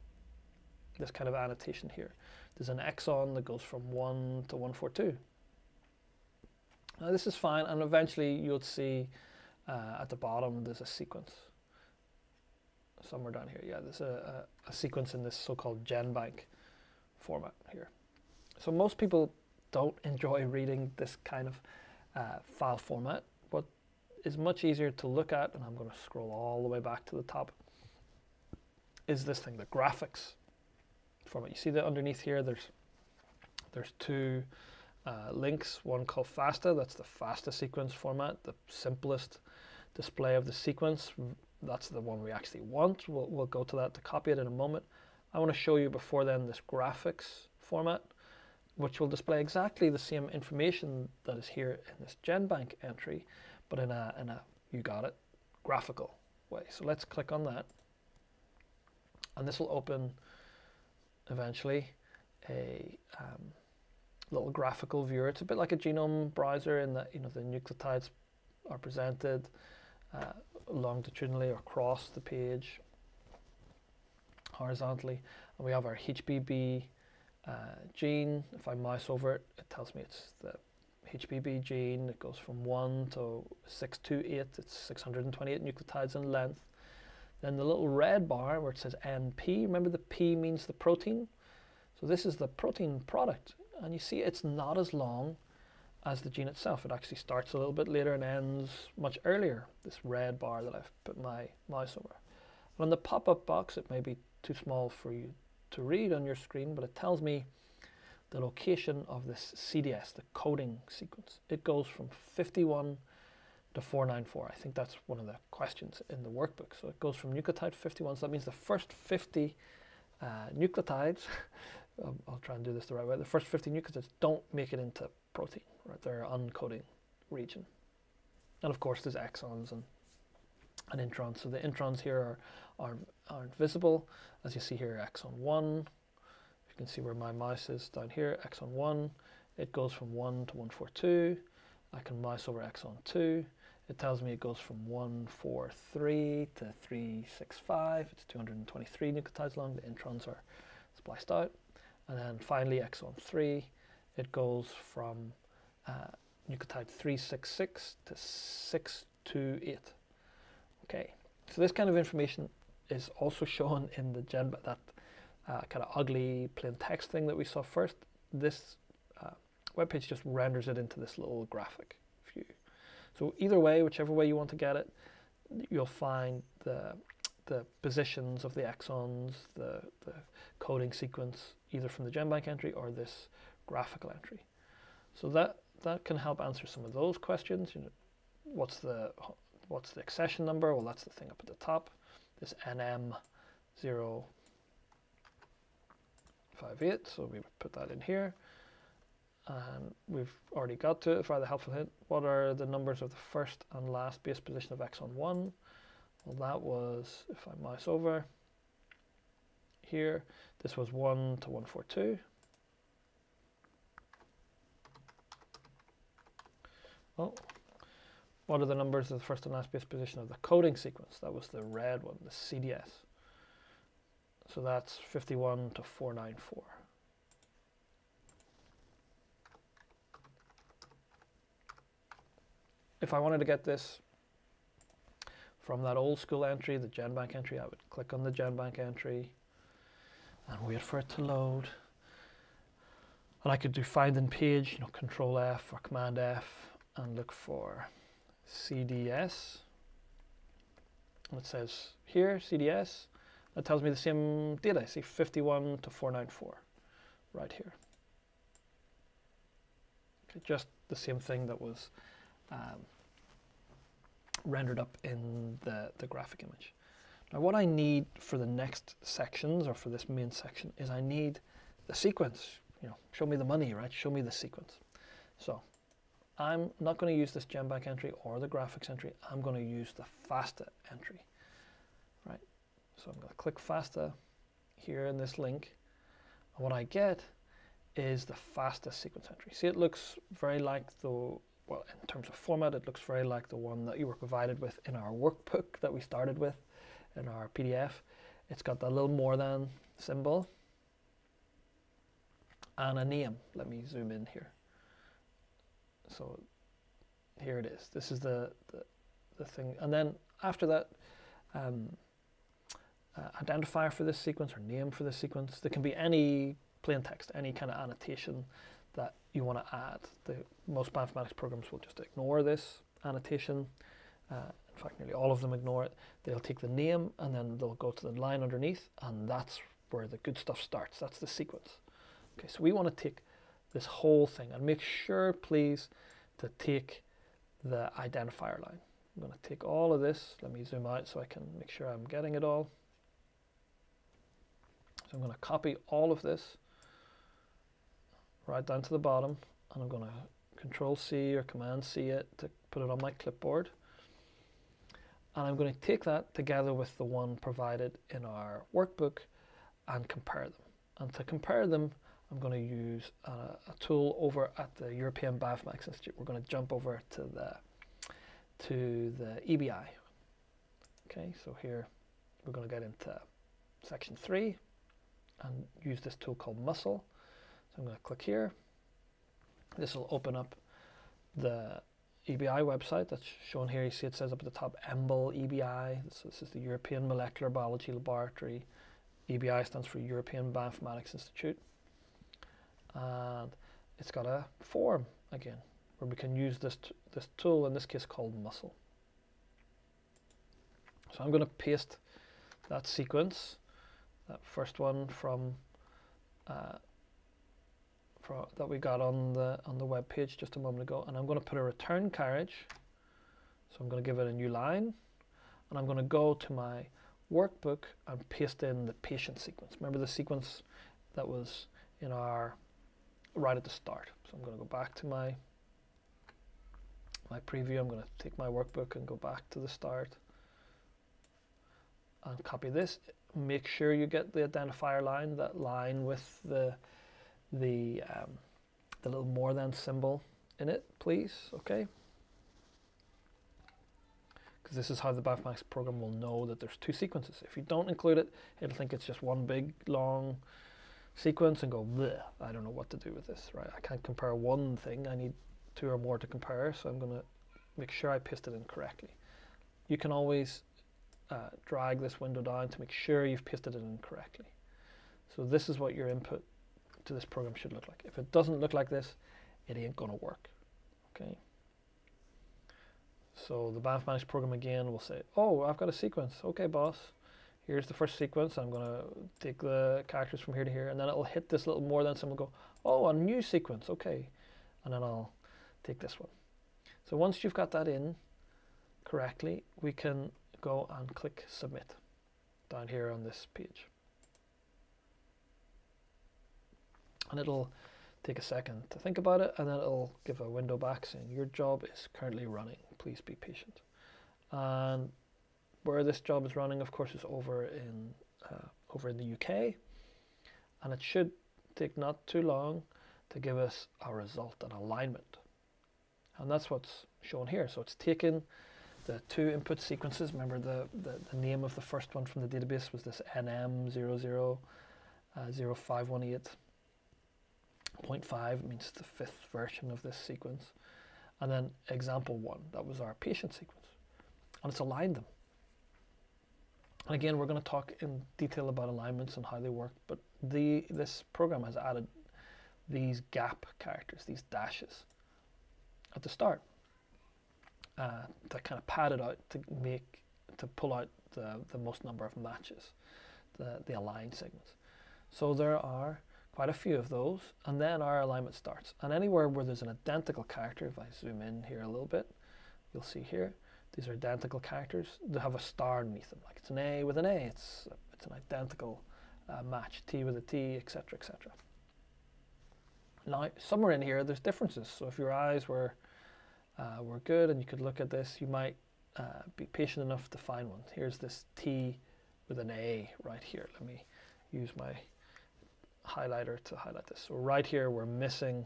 this kind of annotation here. There's an exon that goes from 1 to 142. Now this is fine, and eventually you'll see uh, at the bottom there's a sequence. Somewhere down here, yeah, there's a, a, a sequence in this so-called GenBank format here. So most people don't enjoy reading this kind of uh, file format. What is much easier to look at, and I'm going to scroll all the way back to the top, is this thing, the graphics format. You see that underneath here, there's there's two uh, links, one called FASTA, that's the FASTA sequence format, the simplest display of the sequence. That's the one we actually want. We'll, we'll go to that to copy it in a moment. I want to show you before then this graphics format, which will display exactly the same information that is here in this GenBank entry, but in a, in a you got it, graphical way. So let's click on that. And this will open eventually a um, little graphical viewer. It's a bit like a genome browser in that you know the nucleotides are presented uh, longitudinally across the page horizontally and we have our HBB uh, gene. If I mouse over it, it tells me it's the HBB gene. It goes from 1 to 628. It's 628 nucleotides in length. Then the little red bar where it says NP, remember the P means the protein? So this is the protein product. And you see it's not as long as the gene itself. It actually starts a little bit later and ends much earlier, this red bar that I've put my mouse over. And on the pop-up box, it may be too small for you to read on your screen, but it tells me the location of this CDS, the coding sequence. It goes from 51 to 494. I think that's one of the questions in the workbook. So it goes from nucleotide 51, so that means the first 50 uh, nucleotides, um, I'll try and do this the right way, the first 50 nucleotides don't make it into protein, right? They're uncoding region. And of course there's exons and, and introns. So the introns here are, are, aren't visible. As you see here, exon 1. You can see where my mouse is down here, exon 1. It goes from 1 to 142. I can mouse over exon 2. It tells me it goes from 143 to 365. It's 223 nucleotides long. The introns are spliced out. And then finally, exon 3, it goes from uh, nucleotide 366 to 628. Okay, so this kind of information is also shown in the gen that uh, kind of ugly plain text thing that we saw first. This uh, web page just renders it into this little graphic view. So either way, whichever way you want to get it, you'll find the the positions of the exons, the, the coding sequence, either from the GenBank entry or this graphical entry. So that that can help answer some of those questions. You know, what's the what's the accession number? Well, that's the thing up at the top this NM058. So we put that in here. And we've already got to it the helpful hint. What are the numbers of the first and last base position of exon 1? Well, that was, if I mouse over here, this was 1 to 142. Oh, what are the numbers of the first and last base position of the coding sequence? That was the red one, the CDS. So that's 51 to 494. If I wanted to get this from that old school entry, the GenBank entry, I would click on the GenBank entry and wait for it to load. And I could do find in page, you know, control F or command F and look for CDS. And It says here, CDS. That tells me the same data. See 51 to 494 right here. Okay, just the same thing that was um, rendered up in the, the graphic image. Now what I need for the next sections or for this main section is I need the sequence. You know, show me the money, right? Show me the sequence. So I'm not going to use this GenBank entry or the graphics entry. I'm going to use the FASTA entry, right? So I'm going to click FASTA here in this link. And what I get is the FASTA sequence entry. See, it looks very like the, well, in terms of format, it looks very like the one that you were provided with in our workbook that we started with in our PDF. It's got the little more than symbol and a name. Let me zoom in here. So here it is. This is the, the, the thing. And then after that, um, uh, identifier for this sequence or name for this sequence. There can be any plain text, any kind of annotation that you want to add. The most bioinformatics programs will just ignore this annotation. Uh, in fact, nearly all of them ignore it. They'll take the name and then they'll go to the line underneath, and that's where the good stuff starts. That's the sequence. Okay, so we want to take this whole thing and make sure, please, to take the identifier line. I'm going to take all of this. Let me zoom out so I can make sure I'm getting it all. So I'm going to copy all of this right down to the bottom and I'm going to control C or command C it to put it on my clipboard and I'm going to take that together with the one provided in our workbook and compare them and to compare them I'm going to use a, a tool over at the European Bioinformatics Institute we're going to jump over to the to the EBI okay so here we're going to get into section 3 and use this tool called Muscle. So I'm going to click here. This will open up the EBI website that's shown here. You see it says up at the top EMBL EBI. This, this is the European Molecular Biology Laboratory. EBI stands for European Bioinformatics Institute. And it's got a form again where we can use this, this tool, in this case called Muscle. So I'm going to paste that sequence that first one from uh, that we got on the on the web page just a moment ago and I'm going to put a return carriage. So I'm going to give it a new line and I'm going to go to my workbook and paste in the patient sequence. Remember the sequence that was in our right at the start. So I'm going to go back to my my preview. I'm going to take my workbook and go back to the start and copy this. Make sure you get the identifier line, that line with the the um, the little more than symbol in it, please. Okay. Because this is how the Bioinformatics program will know that there's two sequences. If you don't include it, it'll think it's just one big long sequence and go, I don't know what to do with this, right? I can't compare one thing. I need two or more to compare, so I'm going to make sure I paste it in correctly. You can always uh, drag this window down to make sure you've pasted it in correctly. So this is what your input to this program should look like. If it doesn't look like this, it ain't to work. Okay. So the bioinformatics program again will say, oh, I've got a sequence. Okay, boss. Here's the first sequence. I'm to take the characters from here to here. And then it'll hit this little more than symbol go, oh, a new sequence. Okay. And then I'll take this one. So once you've got that in correctly, we can go and click submit down here on this page. And it'll take a second to think about it and then it'll give a window back saying your job is currently running, please be patient. And where this job is running of course is over in uh, over in the UK and it should take not too long to give us a result, an alignment. And that's what's shown here. So it's taken the two input sequences. Remember the, the, the name of the first one from the database was this NM00 uh, 0518.5 means the fifth version of this sequence. And then example one, that was our patient sequence. And it's aligned them. And again, we're going to talk in detail about alignments and how they work, but the this program has added these gap characters, these dashes at the start uh, to kind of pad it out to make to pull out the, the most number of matches, the, the aligned segments. So there are quite a few of those, and then our alignment starts. And anywhere where there's an identical character, if I zoom in here a little bit, you'll see here, these are identical characters. They have a star underneath them, like it's an A with an A. It's it's an identical uh, match, T with a T, etc., etc. Now, somewhere in here, there's differences. So if your eyes were uh, were good and you could look at this, you might uh, be patient enough to find one. Here's this T with an A right here. Let me use my highlighter to highlight this. So right here, we're missing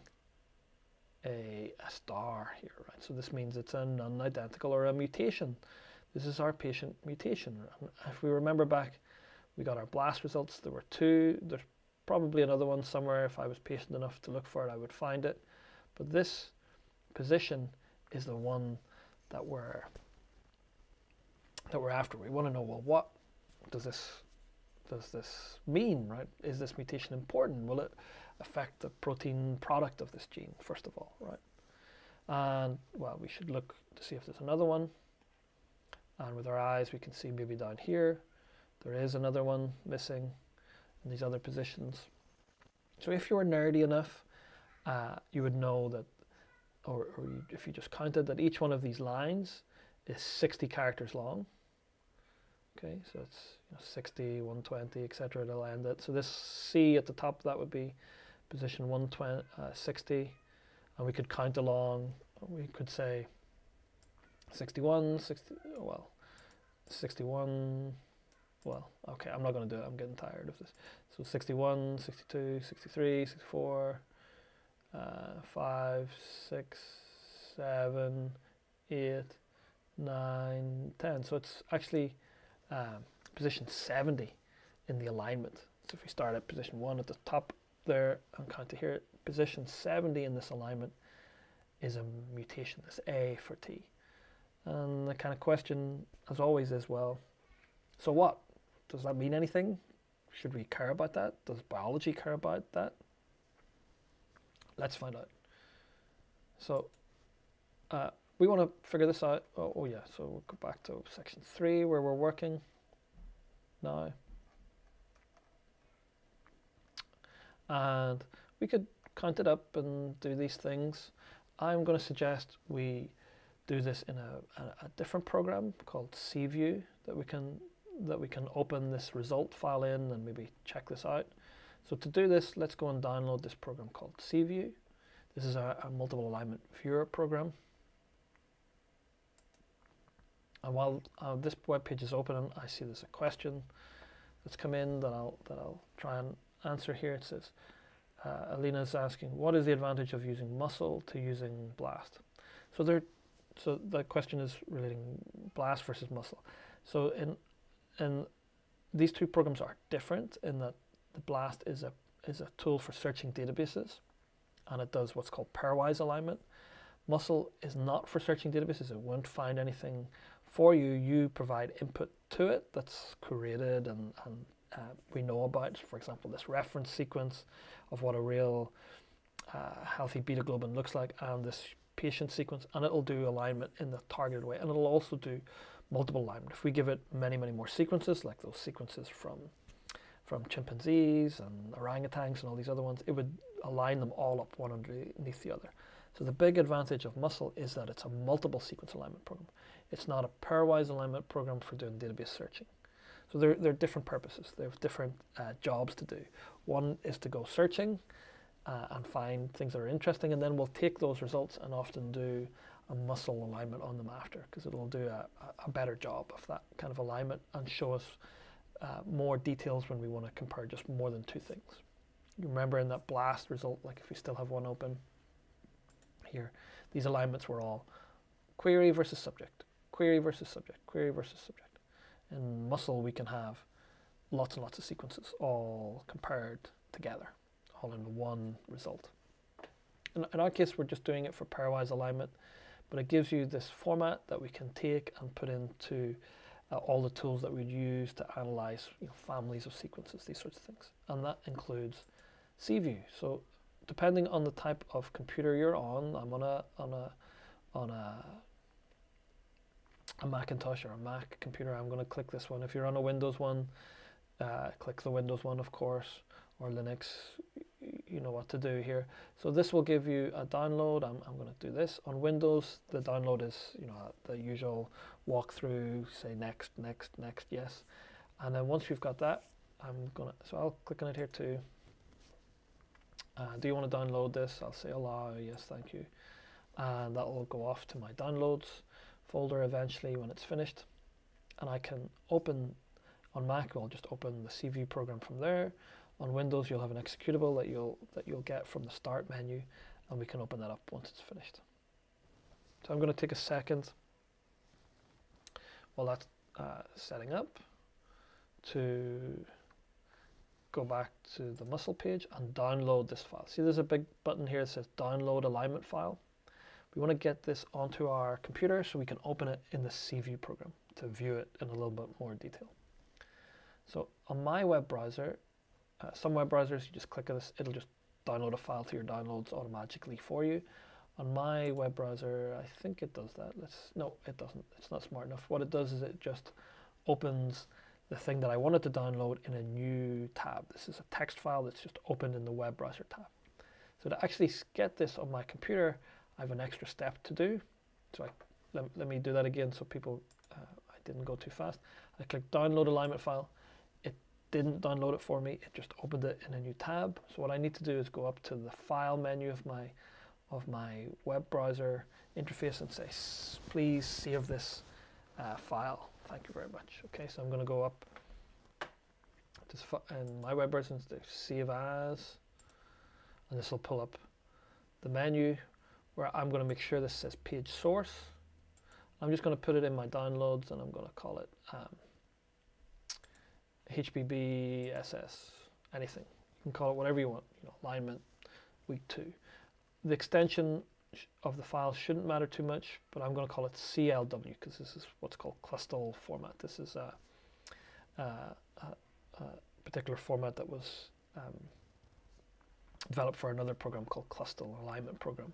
a, a star here, right? So this means it's a non-identical or a mutation. This is our patient mutation. Um, if we remember back, we got our blast results. There were two. There's probably another one somewhere. If I was patient enough to look for it, I would find it. But this position is the one that we're that we're after. We want to know well, what does this does this mean, right? Is this mutation important? Will it affect the protein product of this gene, first of all, right? And well, we should look to see if there's another one. And with our eyes, we can see maybe down here, there is another one missing in these other positions. So if you were nerdy enough, uh, you would know that, or, or you, if you just counted that each one of these lines is 60 characters long. Okay, so it's you know, 60, 120, etc. It'll end it. So this C at the top, that would be position 160, uh, and we could count along. We could say 61, 60, well, 61, well, okay, I'm not going to do it. I'm getting tired of this. So 61, 62, 63, 64, uh, 5, 6, 7, 8, 9, 10. So it's actually um, position 70 in the alignment. So if we start at position 1 at the top there and count to here, position 70 in this alignment is a mutation, this A for T. And the kind of question, as always, is well, so what? Does that mean anything? Should we care about that? Does biology care about that? Let's find out. So, uh, we want to figure this out. Oh, oh, yeah, so we'll go back to section three where we're working now. And we could count it up and do these things. I'm going to suggest we do this in a, a, a different program called SeaView that we can that we can open this result file in and maybe check this out. So to do this, let's go and download this program called SeaView. This is a, a multiple alignment viewer program. And while uh, this web page is open, I see there's a question that's come in that I'll that I'll try and answer here. It says, uh, Alina is asking, what is the advantage of using muscle to using blast? So there, so the question is relating blast versus muscle. So in in these two programs are different in that the blast is a is a tool for searching databases, and it does what's called pairwise alignment. Muscle is not for searching databases. It won't find anything for you, you provide input to it that's curated and, and uh, we know about, for example, this reference sequence of what a real uh, healthy beta globin looks like and this patient sequence, and it'll do alignment in the targeted way, and it'll also do multiple alignment. If we give it many, many more sequences, like those sequences from from chimpanzees and orangutans and all these other ones, it would align them all up one underneath the other. So the big advantage of muscle is that it's a multiple sequence alignment program. It's not a pairwise alignment program for doing database searching. So they're, they're different purposes. They have different uh, jobs to do. One is to go searching uh, and find things that are interesting, and then we'll take those results and often do a muscle alignment on them after because it'll do a, a, better job of that kind of alignment and show us uh, more details when we want to compare just more than two things. You remember in that blast result, like if we still have one open here, these alignments were all query versus subject, query versus subject, query versus subject. In muscle, we can have lots and lots of sequences all compared together, all in one result. In, in our case, we're just doing it for pairwise alignment, but it gives you this format that we can take and put into uh, all the tools that we'd use to analyze you know, families of sequences, these sorts of things. And that includes SeaView. So depending on the type of computer you're on, I'm on a, on a, on a a Macintosh or a Mac computer, I'm going to click this one. If you're on a Windows one, uh, click the Windows one, of course, or Linux. you know what to do here. So this will give you a download. I'm, I'm going to do this on Windows. The download is you know the usual walkthrough. Say next, next, next, yes, and then once we've got that, I'm gonna. So I'll click on it here too. Uh, do you want to download this? I'll say allow. Yes, thank you, and that will go off to my downloads folder eventually when it's finished, and I can open on Mac. I'll just open the SeaView program from there on Windows, you'll have an executable that you'll that you'll get from the Start menu, and we can open that up once it's finished. So I'm going to take a second while that's uh, setting up to go back to the muscle page and download this file. See there's a big button here that says download alignment file. We want to get this onto our computer so we can open it in the SeaView program to view it in a little bit more detail. So on my web browser, uh, some web browsers, you just click on this, it'll just download a file to your downloads automatically for you. On my web browser, I think it does that. Let's no, it doesn't. It's not smart enough. What it does is it just opens the thing that I wanted to download in a new tab. This is a text file that's just opened in the web browser tab. So to actually get this on my computer, I have an extra step to do. So I, let, let me do that again so people, uh, I didn't go too fast. I click download alignment file It didn't download it for me, it just opened it in a new tab. So what I need to do is go up to the file menu of my of my web browser interface and say, please save this uh, file. Thank you very much. Okay, so I'm going to go up to in my web browser and save as, and this will pull up the menu where I'm going to make sure this says page source. I'm just going to put it in my downloads and I'm going to call it um, HBB, SS, anything. You can call it whatever you want, you know, alignment, week two. The extension of the file shouldn't matter too much, but I'm going to call it CLW because this is what's called Clustal format. This is a, a, a, a particular format that was um, developed for another program called Clustal Alignment Program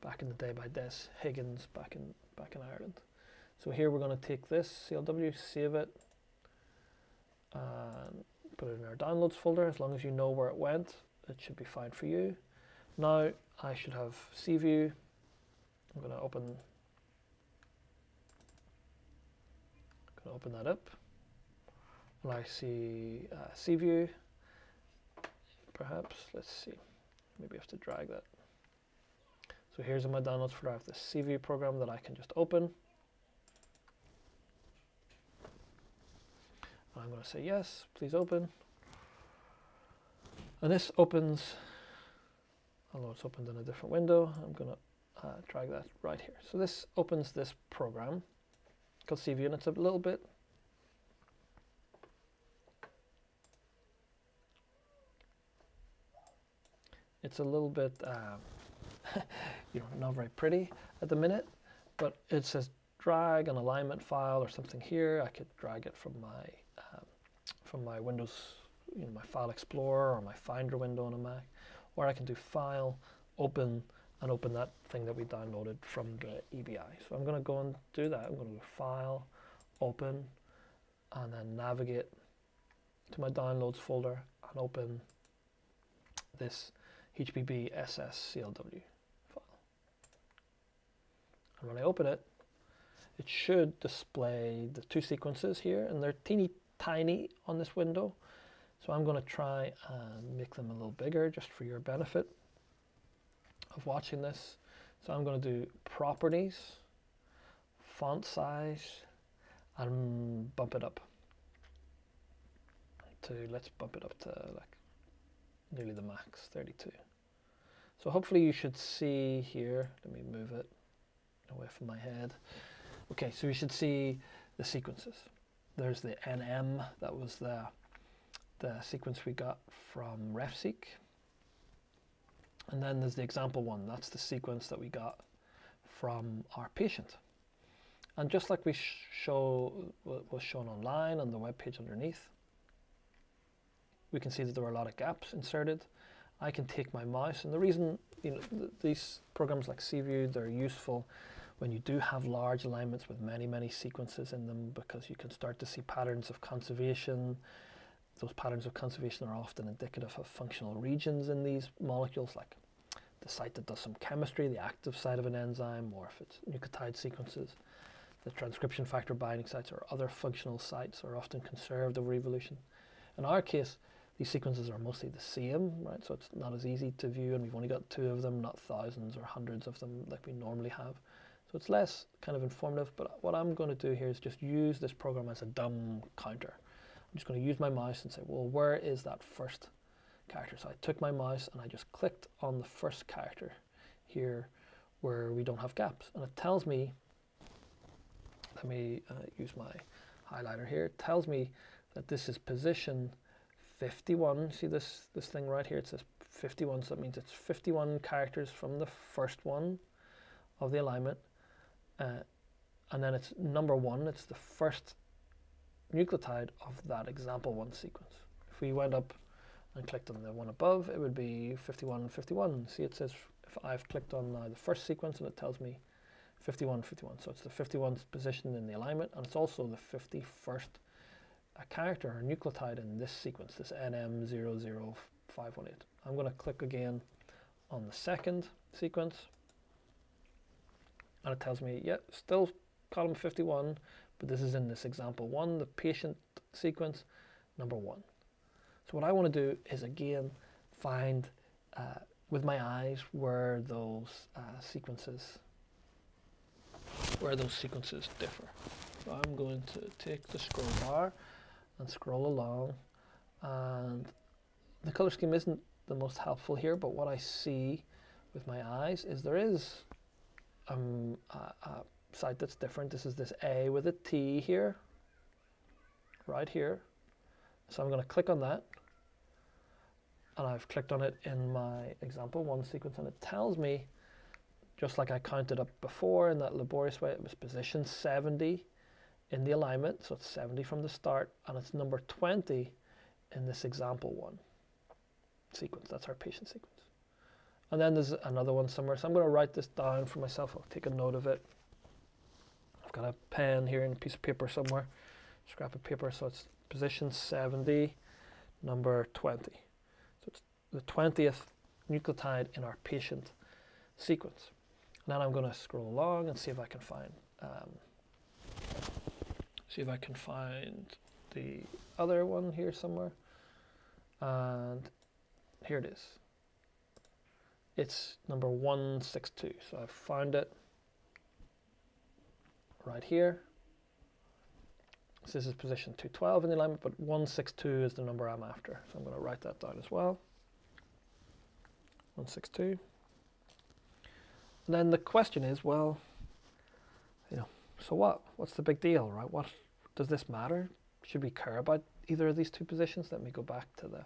back in the day by Des Higgins back in back in Ireland. So here we're going to take this CLW, save it, and put it in our downloads folder. As long as you know where it went, it should be fine for you. Now I should have SeaView. I'm going to open. Going to open that up, and I see uh, SeaView. Perhaps let's see. Maybe I have to drag that. So here's my downloads folder. I have this SeaView program that I can just open. I'm going to say yes, please open. And this opens, although it's opened in a different window, I'm going to uh, drag that right here. So this opens this program called and it's a little bit it's a little bit uh, you know not very pretty at the minute but it says drag an alignment file or something here I could drag it from my um, from my Windows, you know, my File Explorer or my Finder window on a Mac, or I can do File, Open, and open that thing that we downloaded from the EBI. So I'm going to go and do that. I'm going to go File, Open, and then navigate to my Downloads folder and open this HBB SS CLW file. And when I open it, it should display the two sequences here, and they're teeny tiny on this window. So I'm going to try and make them a little bigger just for your benefit of watching this. So I'm going to do properties, font size, and bump it up to, let's bump it up to like nearly the max, 32. So hopefully you should see here, let me move it away from my head. Okay, so you should see the sequences. There's the NM, that was the, the sequence we got from RefSeq. And then there's the example one, that's the sequence that we got from our patient. And just like we sh show was shown online on the web page underneath, we can see that there were a lot of gaps inserted. I can take my mouse, and the reason you know th these programs like SeaView they're useful when you do have large alignments with many, many sequences in them because you can start to see patterns of conservation those patterns of conservation are often indicative of functional regions in these molecules, like the site that does some chemistry, the active site of an enzyme, or if it's nucleotide sequences. The transcription factor binding sites or other functional sites are often conserved over evolution. In our case, these sequences are mostly the same, right? So it's not as easy to view, and we've only got two of them, not thousands or hundreds of them like we normally have. So it's less kind of informative, but what I'm going to do here is just use this program as a dumb counter. I'm just going to use my mouse and say, well, where is that first character? So I took my mouse and I just clicked on the first character here where we don't have gaps. And it tells me, let me uh, use my highlighter here, it tells me that this is position 51. See this, this thing right here? It says 51, so that means it's 51 characters from the first one of the alignment uh, and then it's number one, it's the first nucleotide of that example one sequence. If we went up and clicked on the one above, it would be 51, 51. See, it says if I've clicked on uh, the first sequence and it tells me 51, 51. So it's the 51st position in the alignment, and it's also the 51st uh, character or nucleotide in this sequence, this NM00518. I'm going to click again on the second sequence and it tells me, yeah, still column 51, but this is in this example one, the patient sequence, number one. So what I want to do is again find uh, with my eyes where those uh, sequences where those sequences differ. So I'm going to take the scroll bar and scroll along and the color scheme isn't the most helpful here but what I see with my eyes is there is um, a, a site that's different. This is this A with a T here, right here. So I'm going to click on that. And I've clicked on it in my example one sequence and it tells me, just like I counted up before in that laborious way, it was position 70 in the alignment. So it's 70 from the start and it's number 20 in this example one sequence. That's our patient sequence. And then there's another one somewhere. So I'm going to write this down for myself. I'll take a note of it. I've got a pen here and a piece of paper somewhere, scrap of paper. So it's position 70, number 20. So it's the 20th nucleotide in our patient sequence. And then I'm going to scroll along and see if I can find um, see if I can find the other one here somewhere. And here it is it's number 162. So I've found it right here. So this is position 212 in the alignment, but 162 is the number I'm after. So I'm going to write that down as well. 162. And then the question is, well, you know, so what? What's the big deal, right? What does this matter? Should we care about either of these two positions? Let me go back to the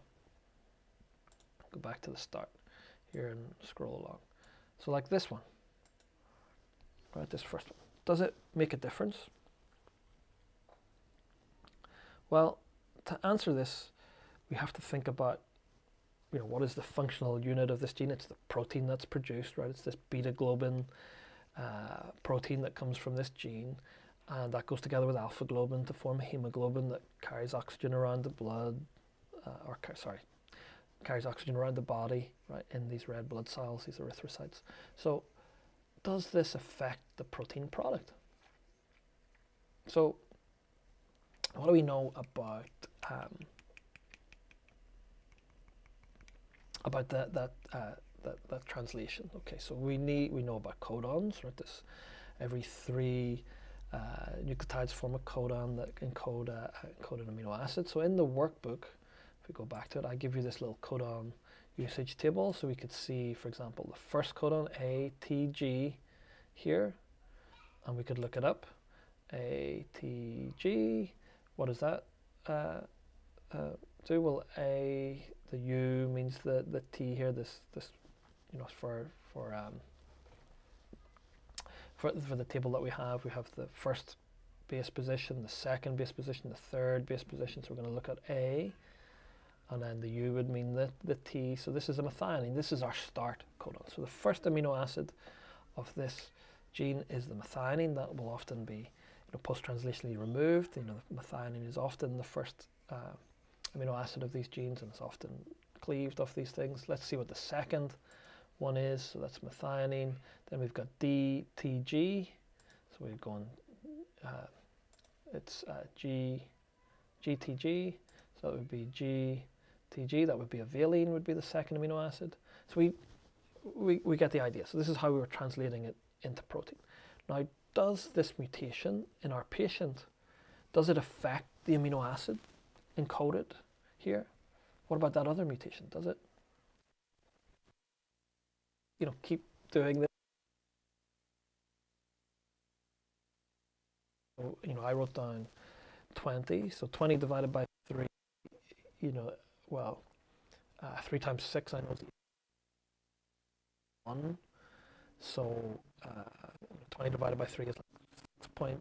go back to the start here and scroll along. So like this one, right, this first one. Does it make a difference? Well, to answer this, we have to think about, you know, what is the functional unit of this gene? It's the protein that's produced, right? It's this beta globin uh, protein that comes from this gene, and that goes together with alpha globin to form hemoglobin that carries oxygen around the blood, uh, or sorry, carries oxygen around the body, right, in these red blood cells, these erythrocytes. So does this affect the protein product? So what do we know about um, about that that, uh, that that translation? Okay, so we need we know about codons, right? This every three uh, nucleotides form a codon that encode uh, encode an amino acid. So in the workbook, if we go back to it, I give you this little codon usage table so we could see, for example, the first codon ATG here, and we could look it up. ATG, what does that uh, uh, do? Well, A, the U means the, the T here, this, this you know, for, for, um, for, for the table that we have, we have the first base position, the second base position, the third base position, so we're going to look at A, and then the U would mean the, the T. So this is a methionine. This is our start codon. So the first amino acid of this gene is the methionine. That will often be you know, post-translationally removed. You know, methionine is often the first uh, amino acid of these genes and it's often cleaved off these things. Let's see what the second one is. So that's methionine. Then we've got DTG. So we're going, uh, it's uh, G, GTG. So that would be GTG. That would be a valine would be the second amino acid. So we, we, we get the idea. So this is how we were translating it into protein. Now, does this mutation in our patient, does it affect the amino acid encoded here? What about that other mutation? Does it, you know, keep doing this? You know, I wrote down 20. So 20 divided by 3, you know, well, uh, 3 times 6, I know, is 1. So uh, 20 divided by 3 is like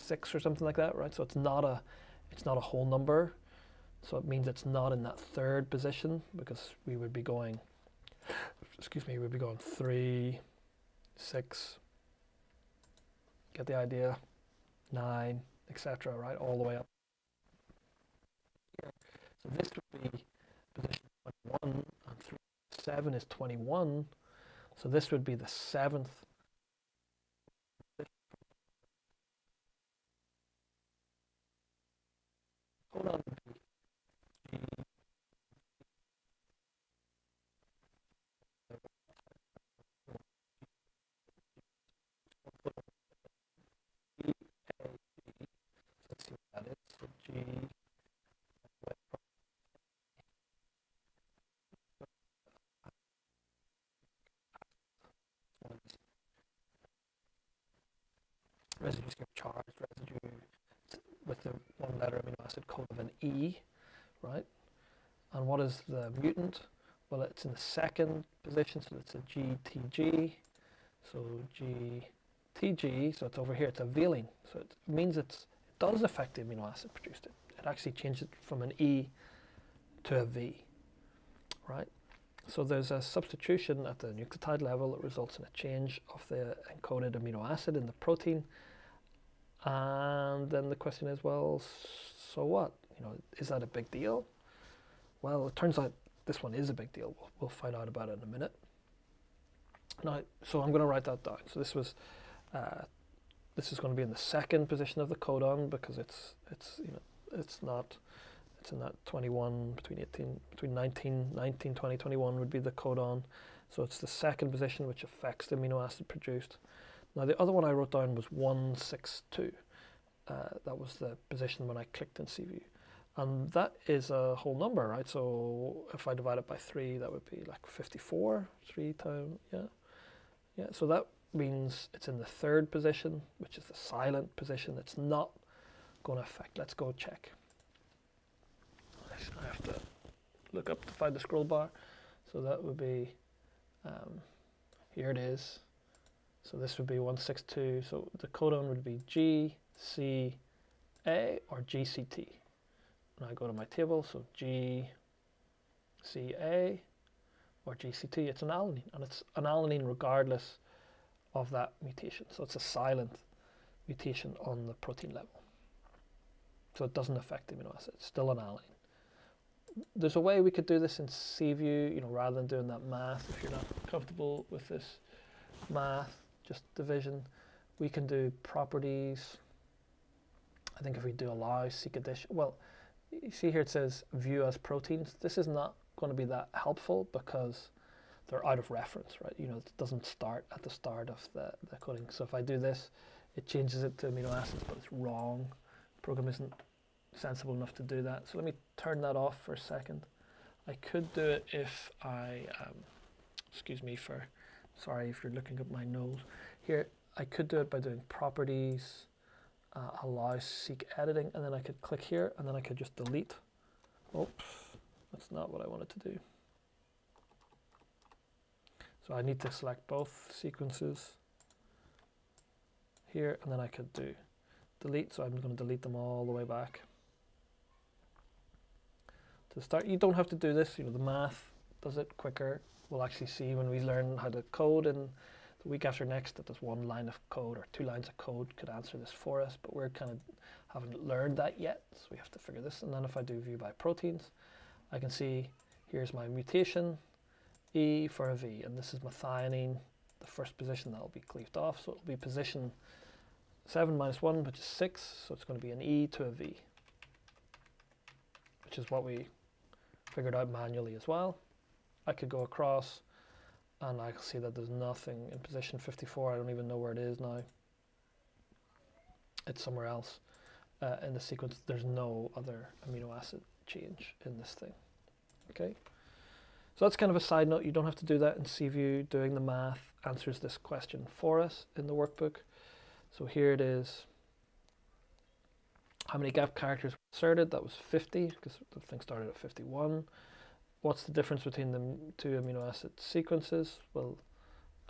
6.6 or something like that, right? So it's not a, it's not a whole number. So it means it's not in that third position because we would be going, excuse me, we'd be going 3, 6, get the idea, 9, etc., right, all the way up. So this would be position 21, and 3, 7 is 21. So this would be the seventh. Hold on. Let's see what that is. So G. Residues get charged, residue with the one letter amino acid code of an E, right? And what is the mutant? Well, it's in the second position, so it's a GTG. So GTG, so it's over here, it's a valine. So it means it's, it does affect the amino acid produced. It, it actually changed it from an E to a V, right? So there's a substitution at the nucleotide level that results in a change of the encoded amino acid in the protein. And then the question is, well, so what? You know, is that a big deal? Well, it turns out this one is a big deal. We'll, we'll find out about it in a minute. Now, so I'm going to write that down. So this was, uh, this is going to be in the second position of the codon because it's it's you know it's not it's in that 21 between 18 between 19 19 20 21 would be the codon. So it's the second position which affects the amino acid produced. Now the other one I wrote down was 162. Uh, that was the position when I clicked in SeaView. And that is a whole number, right? So if I divide it by three, that would be like 54, three times, yeah. Yeah, so that means it's in the third position, which is the silent position. It's not going to affect. Let's go check. I have to look up to find the scroll bar. So that would be, um, here it is. So this would be 162. So the codon would be GCA or GCT. And I go to my table, so GCA or GCT, it's an alanine, and it's an alanine regardless of that mutation. So it's a silent mutation on the protein level. So it doesn't affect the amino acid, it's still an alanine. There's a way we could do this in SeaView, you know, rather than doing that math, if you're not comfortable with this math, just division, we can do properties. I think if we do allow, seek addition, well, you see here it says view as proteins. This is not going to be that helpful because they're out of reference, right? You know, it doesn't start at the start of the, the coding. So if I do this, it changes it to amino acids, but it's wrong. The program isn't sensible enough to do that. So let me turn that off for a second. I could do it if I, um, excuse me for, sorry if you're looking at my nose. Here, I could do it by doing properties, uh, allow seq editing, and then I could click here, and then I could just delete. Oops, that's not what I wanted to do. So I need to select both sequences here, and then I could do delete. So I'm going to delete them all the way back to start. You don't have to do this. You know, the math does it quicker. We'll actually see when we learn how to code in the week after next that there's one line of code or two lines of code could answer this for us. But we're kind of haven't learned that yet, so we have to figure this. And then if I do view by proteins, I can see here's my mutation, E for a V, and this is methionine, the first position that will be cleaved off, so it will be position 7 minus 1, which is 6, so it's going to be an E to a V, which is what we figured out manually as well. I could go across and I can see that there's nothing in position 54, I don't even know where it is now. It's somewhere else uh, in the sequence. There's no other amino acid change in this thing. Okay, so that's kind of a side note. You don't have to do that in SeaView. Doing the math answers this question for us in the workbook. So here it is. How many gap characters were inserted? That was 50 because the thing started at 51. What's the difference between the two amino acid sequences? Well,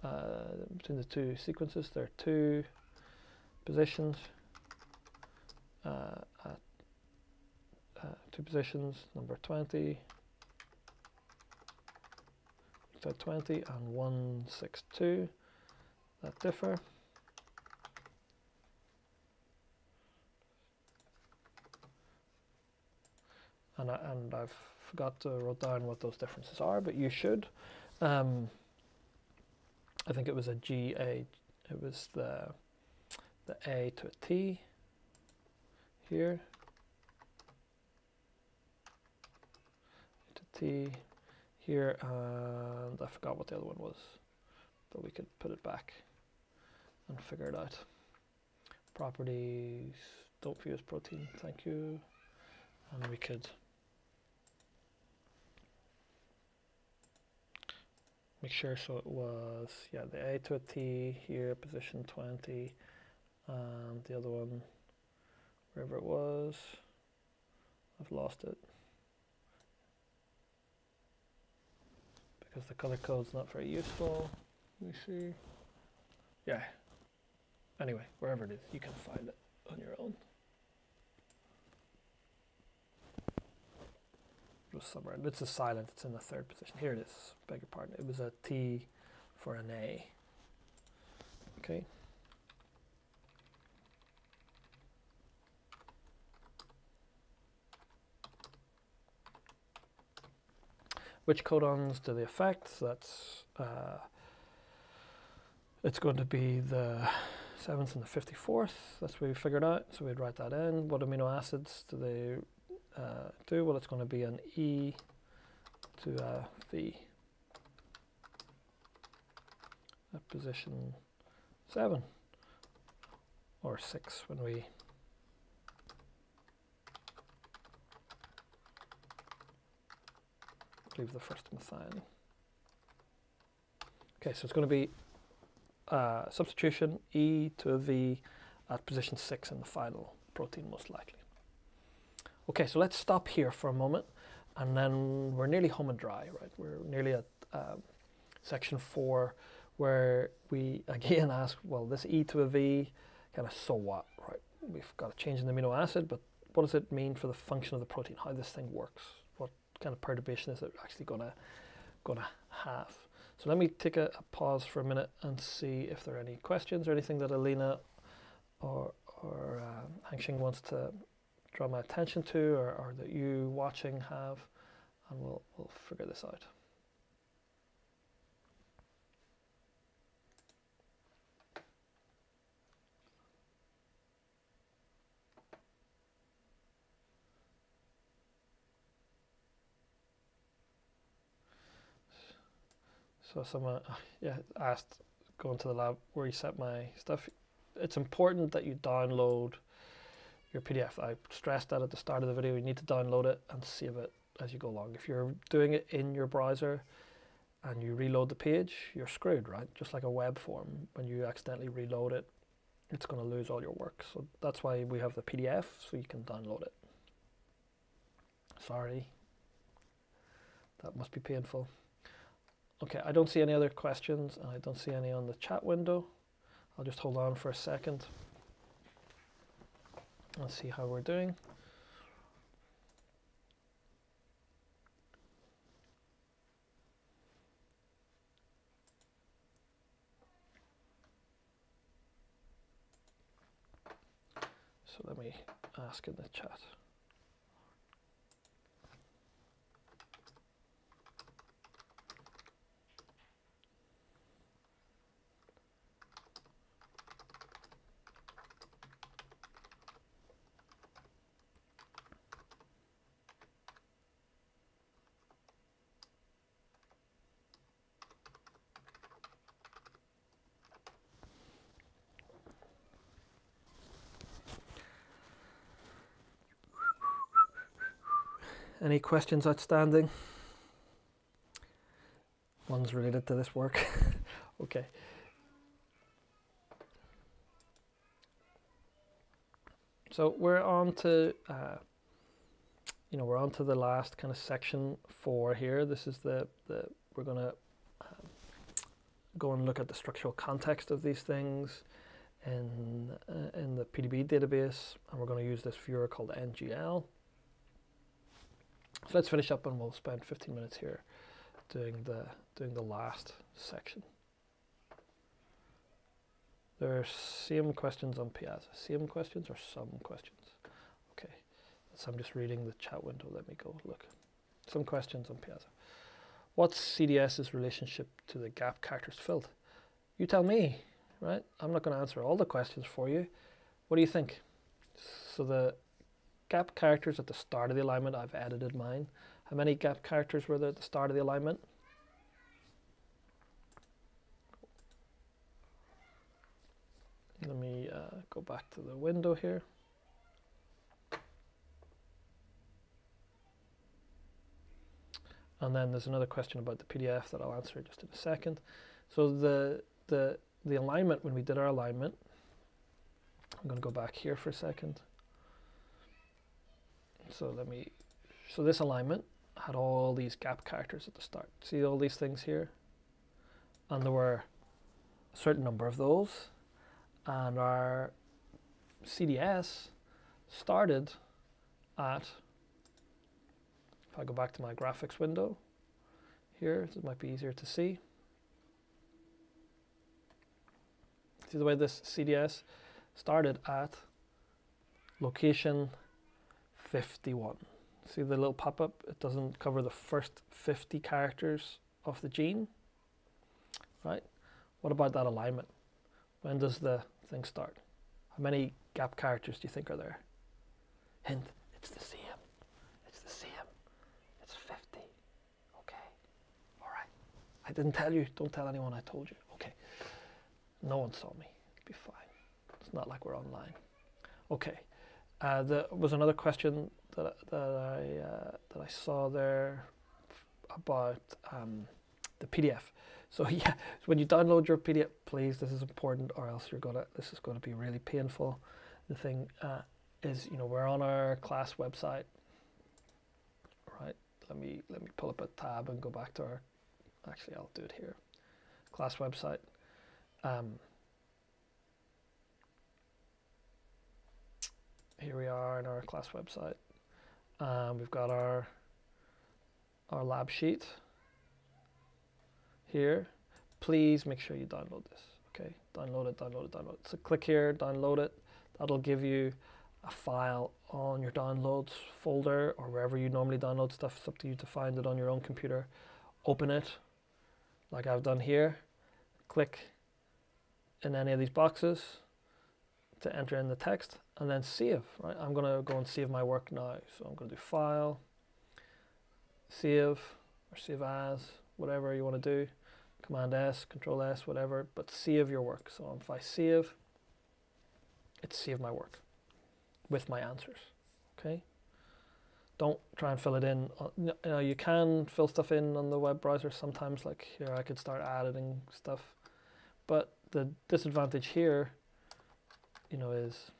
uh, between the two sequences, there are two positions. Uh, at uh, two positions, number 20, 20 and 162 that differ. And, I, and I've forgot to write down what those differences are, but you should. Um, I think it was a G A, it was the the A to a T here. To T here, and I forgot what the other one was, but we could put it back and figure it out. Properties, don't fuse protein, thank you. And we could make sure so it was, yeah, the A to a T here, position 20, and the other one, wherever it was, I've lost it. because the color code's not very useful. Let me see. Yeah. Anyway, wherever it is, you can find it on your own. Was somewhere. This is silent. It's in the third position. Here it is. Beg your pardon. It was a T for an A. Okay. which codons do they affect? That's uh, it's going to be the seventh and the fifty fourth. That's what we figured out. So we'd write that in. What amino acids do they uh, do? Well, it's going to be an E to a V at position seven or six when we leave the first methionine. Okay, so it's going to be uh, substitution E to a V at position 6 in the final protein most likely. Okay, so let's stop here for a moment and then we're nearly home and dry, right? We're nearly at um, section 4 where we again ask, well, this E to a V, kind of so what, right? We've got a change in the amino acid, but what does it mean for the function of the protein, how this thing works? What kind of perturbation is it actually going to have. So let me take a, a, pause for a minute and see if there are any questions or anything that Alina or or uh, Hangxing wants to draw my attention to or, or that you watching have, and we'll we'll figure this out. So someone, yeah, asked going to the lab where you set my stuff. It's important that you download your PDF. I stressed that at the start of the video. You need to download it and save it as you go along. If you're doing it in your browser and you reload the page, you're screwed, right? Just like a web form. When you accidentally reload it, it's going to lose all your work. So that's why we have the PDF, so you can download it. Sorry. That must be painful. Okay, I don't see any other questions and I don't see any on the chat window. I'll just hold on for a second and see how we're doing. So let me ask in the chat. Any questions outstanding? Ones related to this work? okay. So we're on to, uh, you know, we're on to the last kind of section four here. This is the, the we're going to um, go and look at the structural context of these things in, uh, in the PDB database, and we're going to use this viewer called NGL. So let's finish up and we'll spend 15 minutes here doing the doing the last section. There are same questions on Piazza. Same questions or some questions? Okay. So I'm just reading the chat window. Let me go look. Some questions on Piazza. What's CDS's relationship to the gap characters filled? You tell me, right? I'm not going to answer all the questions for you. What do you think? So the gap characters at the start of the alignment, I've edited mine. How many gap characters were there at the start of the alignment? Let me uh, go back to the window here. And then there's another question about the PDF that I'll answer just in a second. So the the the alignment when we did our alignment, I'm going to go back here for a second. So let me, so this alignment had all these gap characters at the start. See all these things here? And there were a certain number of those. And our CDS started at, if I go back to my graphics window here, it might be easier to see. See the way this CDS started at location 51. See the little pop-up? It doesn't cover the first 50 characters of the gene, right? What about that alignment? When does the thing start? How many gap characters do you think are there? Hint, it's the same. It's the same. It's 50. Okay. All right. I didn't tell you. Don't tell anyone I told you. Okay. No one saw me. It'll be fine. It's not like we're online. Okay. Uh, there was another question that that I uh, that I saw there about um, the PDF. So yeah, so when you download your PDF, please, this is important, or else you're gonna this is going to be really painful. The thing uh, is, you know, we're on our class website, right? Let me let me pull up a tab and go back to our. Actually, I'll do it here. Class website. Um, here we are in our class website. Um, we've got our our lab sheet here. Please make sure you download this. Okay, download it, download it, download it. So click here, download it. That'll give you a file on your downloads folder or wherever you normally download stuff. It's up to you to find it on your own computer. Open it, like I've done here. Click in any of these boxes to enter in the text and then save, right? I'm gonna go and save my work now. So I'm gonna do file, save, or save as, whatever you wanna do. Command S, Control S, whatever, but save your work. So if I save, it's save my work with my answers, okay? Don't try and fill it in. Uh, you know, you can fill stuff in on the web browser sometimes, like here I could start adding stuff. But the disadvantage here, you know, is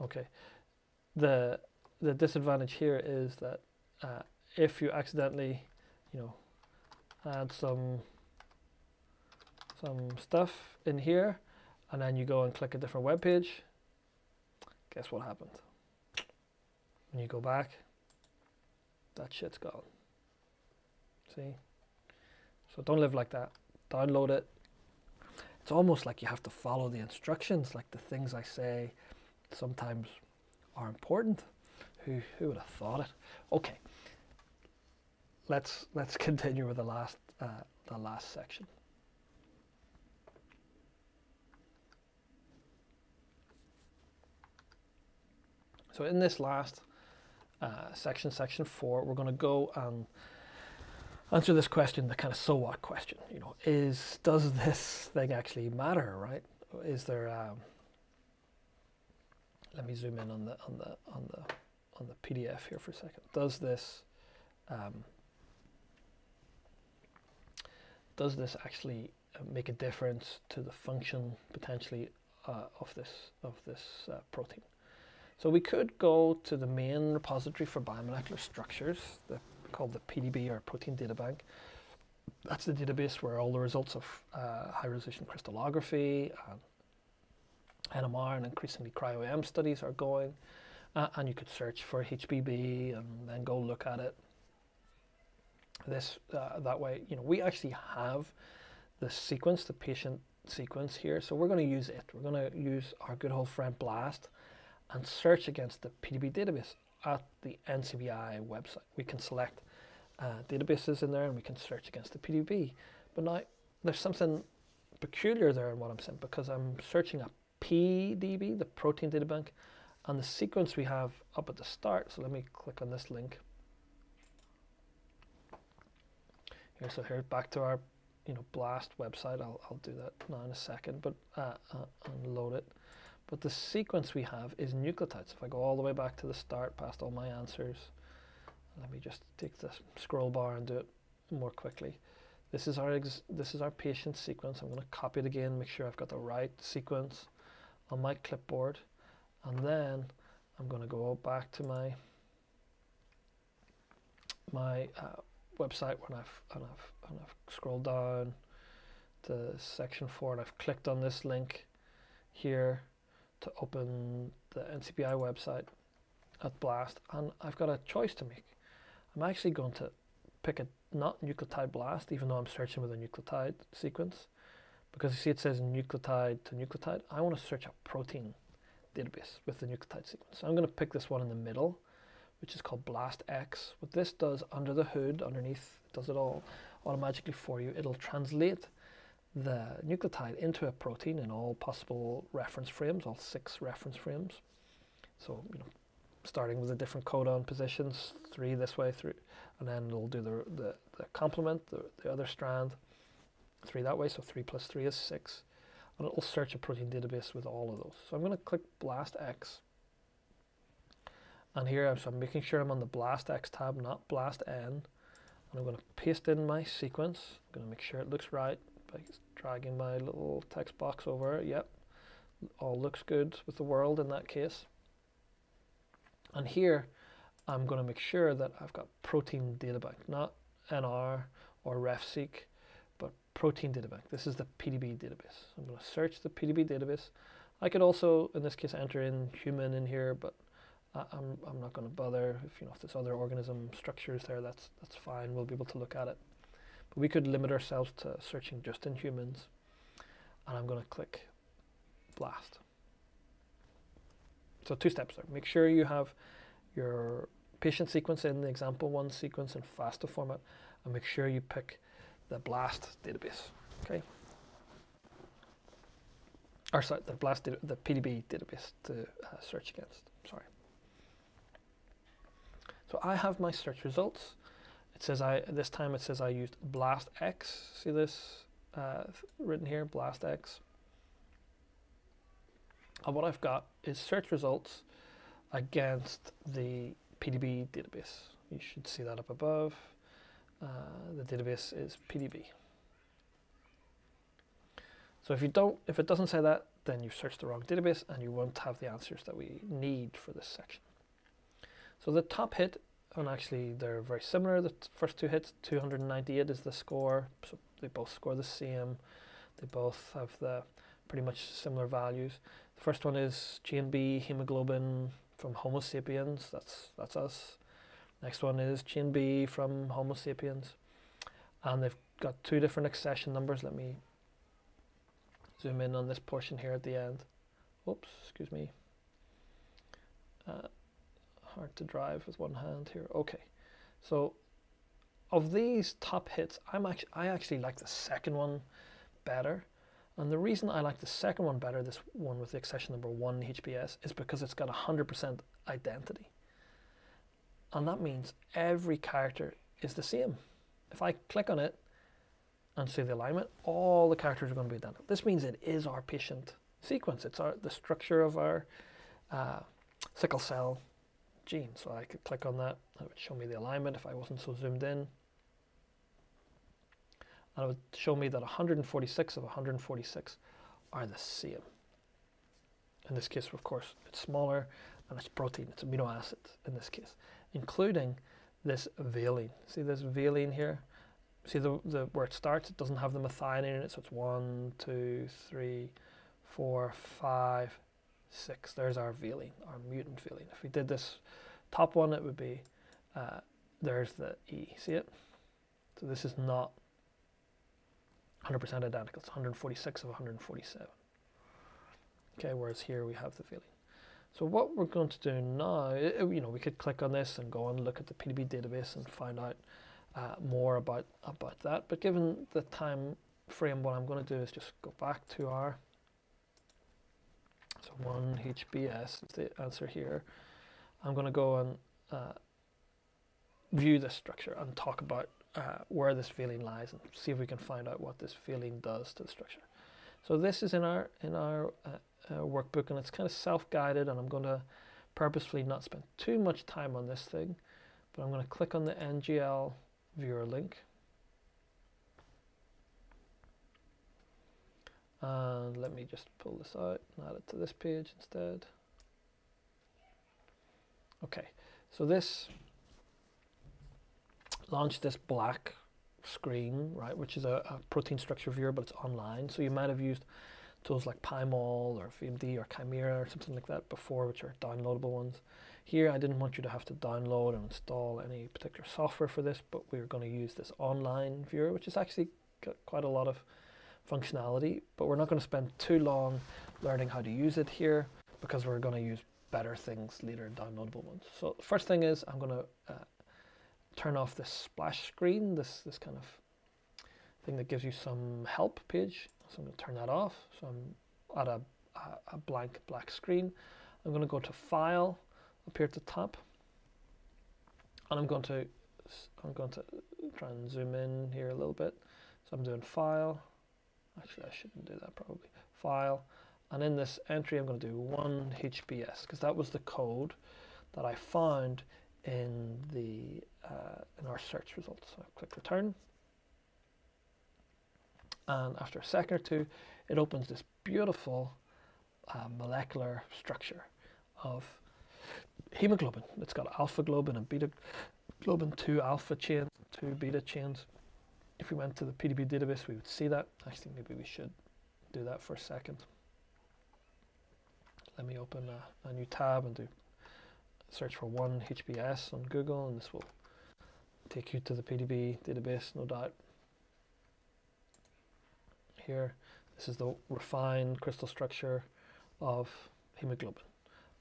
Okay. The the disadvantage here is that uh, if you accidentally, you know, add some some stuff in here, and then you go and click a different web page, guess what happened? When you go back, that shit's gone. See? So don't live like that. Download it. it's almost like you have to follow the instructions, like the things I say sometimes are important. Who, who would have thought it? Okay, let's, let's continue with the last, uh, the last section. So in this last uh, section, section four, we're going to go and answer this question, the kind of so what question. You know, is does this thing actually matter, right? Is there? Um, let me zoom in on the on the on the on the PDF here for a second. Does this um, does this actually uh, make a difference to the function potentially uh, of this of this uh, protein? So we could go to the main repository for biomolecular structures, the, called the PDB or Protein Data Bank. That's the database where all the results of uh, high resolution crystallography and NMR and increasingly cryo-EM studies are going. Uh, and you could search for HBB and then go look at it. This uh, that way, you know, we actually have the sequence, the patient sequence here. So we're going to use it. We're going to use our good old friend BLAST and search against the PDB database at the NCBI website. We can select uh, databases in there and we can search against the PDB. But now there's something peculiar there in what I'm saying because I'm searching a PDB, the protein data bank, and the sequence we have up at the start. So let me click on this link. Here, so here back to our, you know, BLAST website. I'll, I'll do that now in a second, but uh, uh, unload it. But the sequence we have is nucleotides. If I go all the way back to the start, past all my answers, let me just take the scroll bar and do it more quickly. This is our this is our patient sequence. I'm going to copy it again, make sure I've got the right sequence on my clipboard, and then I'm going to go back to my my uh, website when I've and I've and I've scrolled down to section four and I've clicked on this link here to open the NCBI website at BLAST and I've got a choice to make. I'm actually going to pick a not nucleotide BLAST even though I'm searching with a nucleotide sequence because you see it says nucleotide to nucleotide. I want to search a protein database with the nucleotide sequence. So I'm going to pick this one in the middle which is called BLASTX. What this does under the hood, underneath, does it all automatically for you. It'll translate the nucleotide into a protein in all possible reference frames, all six reference frames. So, you know, starting with the different codon positions, three this way, three, and then it'll do the, the, the complement, the, the other strand, three that way, so three plus three is six. And it'll search a protein database with all of those. So I'm going to click BLAST X. And here, so I'm making sure I'm on the BLAST X tab, not BLAST N. And I'm going to paste in my sequence. I'm going to make sure it looks right by dragging my little text box over. Yep, all looks good with the world in that case. And here, I'm going to make sure that I've got protein data bank, not NR or RefSeq, protein data bank. This is the PDB database. I'm going to search the PDB database. I could also, in this case, enter in human in here, but I, I'm, I'm not going to bother. If you know if there's other organism structures there, that's that's fine. We'll be able to look at it. But we could limit ourselves to searching just in humans. And I'm going to click blast. So two steps there. Make sure you have your patient sequence in the example one sequence in FASTA format and make sure you pick the BLAST database. Okay. Or sorry, the BLAST, the PDB database to uh, search against. Sorry. So I have my search results. It says I this time it says I used blast X. See this uh, written here, blast X. And what I've got is search results against the PDB database. You should see that up above. Uh, the database is PDB. So if you don't, if it doesn't say that, then you've searched the wrong database and you won't have the answers that we need for this section. So the top hit and actually they're very similar. The first two hits, 298 is the score, so they both score the same. They both have the pretty much similar values. The first one is GNB hemoglobin from Homo sapiens. That's that's us. Next one is GNB from Homo sapiens, and they've got two different accession numbers. Let me zoom in on this portion here at the end. Oops, excuse me. Uh, hard to drive with one hand here. Okay, so of these top hits, I'm actually I actually like the second one better. And the reason I like the second one better, this one with the accession number one HBS, is because it's got 100% identity. And that means every character is the same. If I click on it and see the alignment, all the characters are going to be identical. This means it is our patient sequence. It's our, the structure of our uh, sickle cell gene. So I could click on that. It would show me the alignment if I wasn't so zoomed in and it would show me that 146 of 146 are the same. In this case, of course, it's smaller and it's protein, it's amino acids in this case, including this valine. See this valine here? See the, the where it starts, it doesn't have the methionine in it, so it's one, two, three, four, five, six. There's our valine, our mutant valine. If we did this top one, it would be, uh, there's the E. See it? So this is not 100% identical. It's 146 of 147. Okay, whereas here we have the valine. So what we're going to do now, you know, we could click on this and go and look at the PDB database and find out uh, more about about that. But given the time frame, what I'm going to do is just go back to our so one HBS is the answer here. I'm going to go and uh, view this structure and talk about uh, where this valine lies and see if we can find out what this valine does to the structure. So this is in our in our uh, uh, workbook and it's kind of self-guided and I'm going to purposefully not spend too much time on this thing but I'm going to click on the NGL viewer link and let me just pull this out and add it to this page instead. Okay, so this launched this black screen, right, which is a, a, protein structure viewer, but it's online. So you might have used tools like PyMol or VMD or Chimera or something like that before, which are downloadable ones. Here, I didn't want you to have to download and install any particular software for this, but we're going to use this online viewer, which is actually got quite a lot of functionality, but we're not going to spend too long learning how to use it here because we're going to use better things later, downloadable ones. So first thing is I'm going to uh, turn off this splash screen, this, this kind of thing that gives you some help page. So I'm going to turn that off. So I'm at a, a, a blank black screen. I'm going to go to File up here at the top. And I'm going to I'm going to try and zoom in here a little bit. So I'm doing File. Actually, I shouldn't do that probably. File. And in this entry, I'm going to do 1 HBS because that was the code that I found in the uh, in our search results. So I click return. And after a second or two, it opens this beautiful uh, molecular structure of hemoglobin. It's got alpha globin and beta globin, two alpha chains, two beta chains. If we went to the PDB database, we would see that. Actually, maybe we should do that for a second. Let me open a, a new tab and do search for one HBS on Google, and this will take you to the PDB database, no doubt. Here, this is the refined crystal structure of hemoglobin.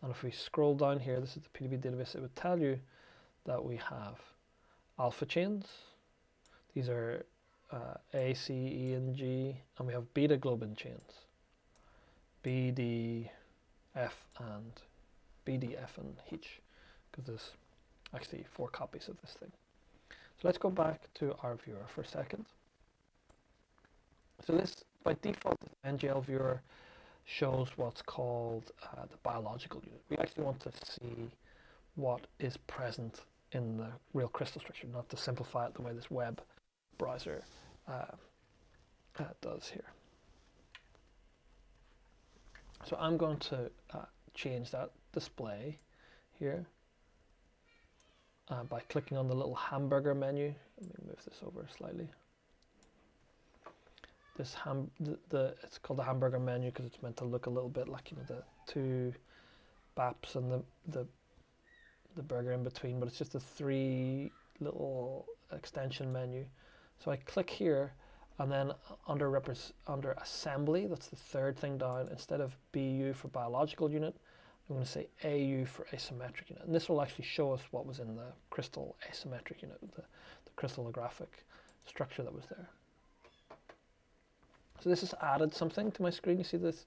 And if we scroll down here, this is the PDB database, it would tell you that we have alpha chains. These are uh, A, C, E, and G, and we have beta globin chains. B, D, F, and B, D, F, and H, because there's actually four copies of this thing. So let's go back to our viewer for a second. So this, by default, NGL viewer shows what's called uh, the biological unit. We actually want to see what is present in the real crystal structure, not to simplify it the way this web browser uh, uh, does here. So I'm going to uh, change that display here uh, by clicking on the little hamburger menu. Let me move this over slightly. This ham, the, the it's called the hamburger menu because it's meant to look a little bit like you know the two baps and the the the burger in between, but it's just a three little extension menu. So I click here, And then under under assembly, that's the third thing down, instead of BU for biological unit, I'm going to say AU for asymmetric unit. And this will actually show us what was in the crystal asymmetric unit, the, the crystallographic structure that was there. So this has added something to my screen. You see this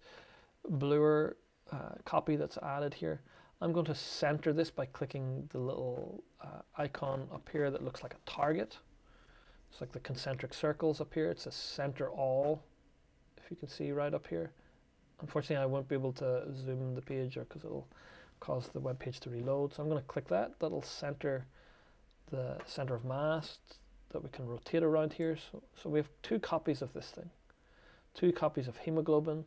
bluer uh, copy that's added here. I'm going to center this by clicking the little uh, icon up here that looks like a target. It's like the concentric circles up here. It says center all, if you can see right up here. Unfortunately, I won't be able to zoom the page because it'll cause the web page to reload. So I'm going to click that. That'll center the center of mass that we can rotate around here. So, so we have two copies of this thing. Two copies of hemoglobin,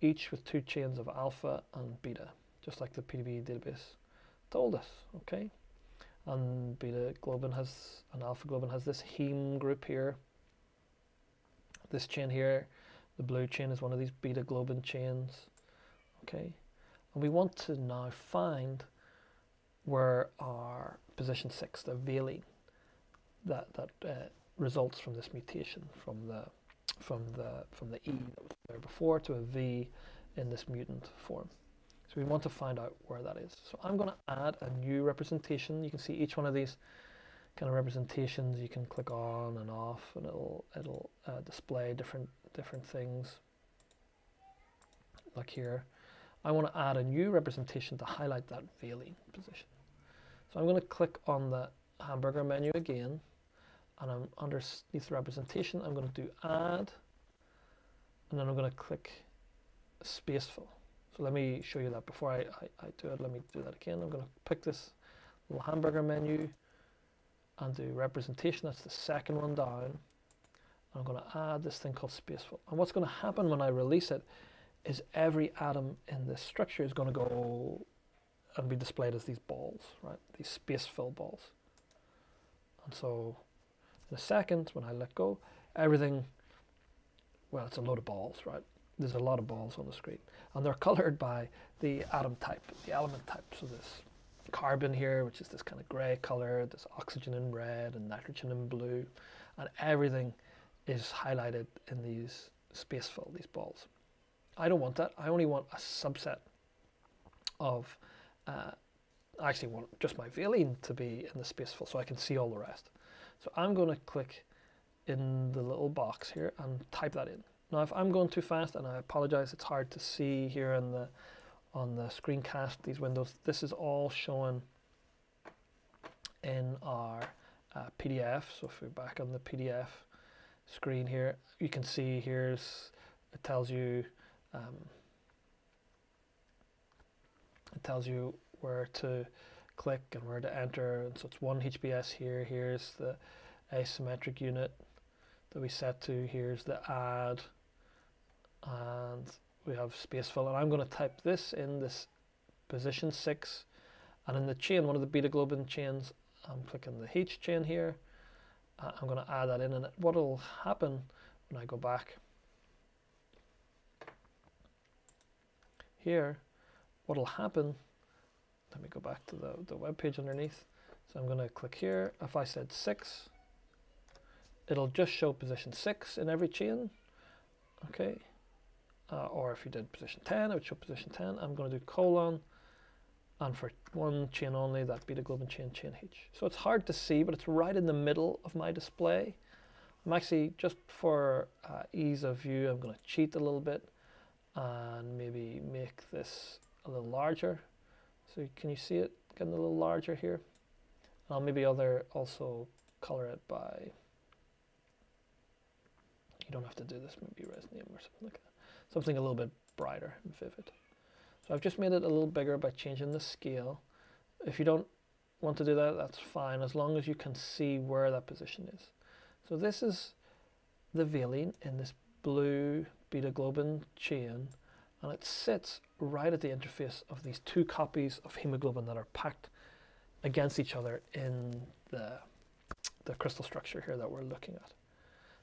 each with two chains of alpha and beta, just like the PDB database told us, okay? And beta globin has, and alpha globin has this heme group here. This chain here the blue chain is one of these beta globin chains. Okay, and we want to now find where our position six, the valine, that that uh, results from this mutation from the from the from the E that was there before to a V in this mutant form. So we want to find out where that is. So I'm going to add a new representation. You can see each one of these kind of representations you can click on and off and it'll it'll uh, display different different things like here I want to add a new representation to highlight that valine position so I'm going to click on the hamburger menu again and I'm underneath representation I'm going to do add and then I'm going to click spacefill so let me show you that before I, I, I do it let me do that again I'm going to pick this little hamburger menu and do representation, that's the second one down. I'm going to add this thing called spacefill. And what's going to happen when I release it is every atom in this structure is going to go and be displayed as these balls, right? These spacefill balls. And so in a second, when I let go, everything, well, it's a load of balls, right? There's a lot of balls on the screen. And they're colored by the atom type, the element type. So this carbon here, which is this kind of grey colour, there's oxygen in red and nitrogen in blue, and everything is highlighted in these space fill, these balls. I don't want that. I only want a subset of, uh, I actually want just my valine to be in the space fill so I can see all the rest. So I'm going to click in the little box here and type that in. Now if I'm going too fast, and I apologize, it's hard to see here in the on the screencast, these windows, this is all shown in our uh, PDF. So if we're back on the PDF screen here, you can see here's, it tells you, um, it tells you where to click and where to enter. And so it's one HBS here, here's the asymmetric unit that we set to, here's the add, and we have spacefill and I'm going to type this in this position 6 and in the chain, one of the beta globin chains, I'm clicking the H chain here. Uh, I'm going to add that in. And what will happen when I go back? Here, what will happen, let me go back to the, the web page underneath. So I'm going to click here. If I said 6, it'll just show position 6 in every chain. Okay uh, or if you did position 10, it would show position 10. I'm going to do colon, and for one chain only, that beta globin chain, chain H. So it's hard to see, but it's right in the middle of my display. I'm actually, just for uh, ease of view, I'm going to cheat a little bit and maybe make this a little larger. So can you see it getting a little larger here? Uh, I'll maybe other also color it by, you don't have to do this, maybe res name or something like that something a little bit brighter and vivid. So I've just made it a little bigger by changing the scale. If you don't want to do that, that's fine, as long as you can see where that position is. So this is the valine in this blue beta globin chain, and it sits right at the interface of these two copies of hemoglobin that are packed against each other in the, the crystal structure here that we're looking at.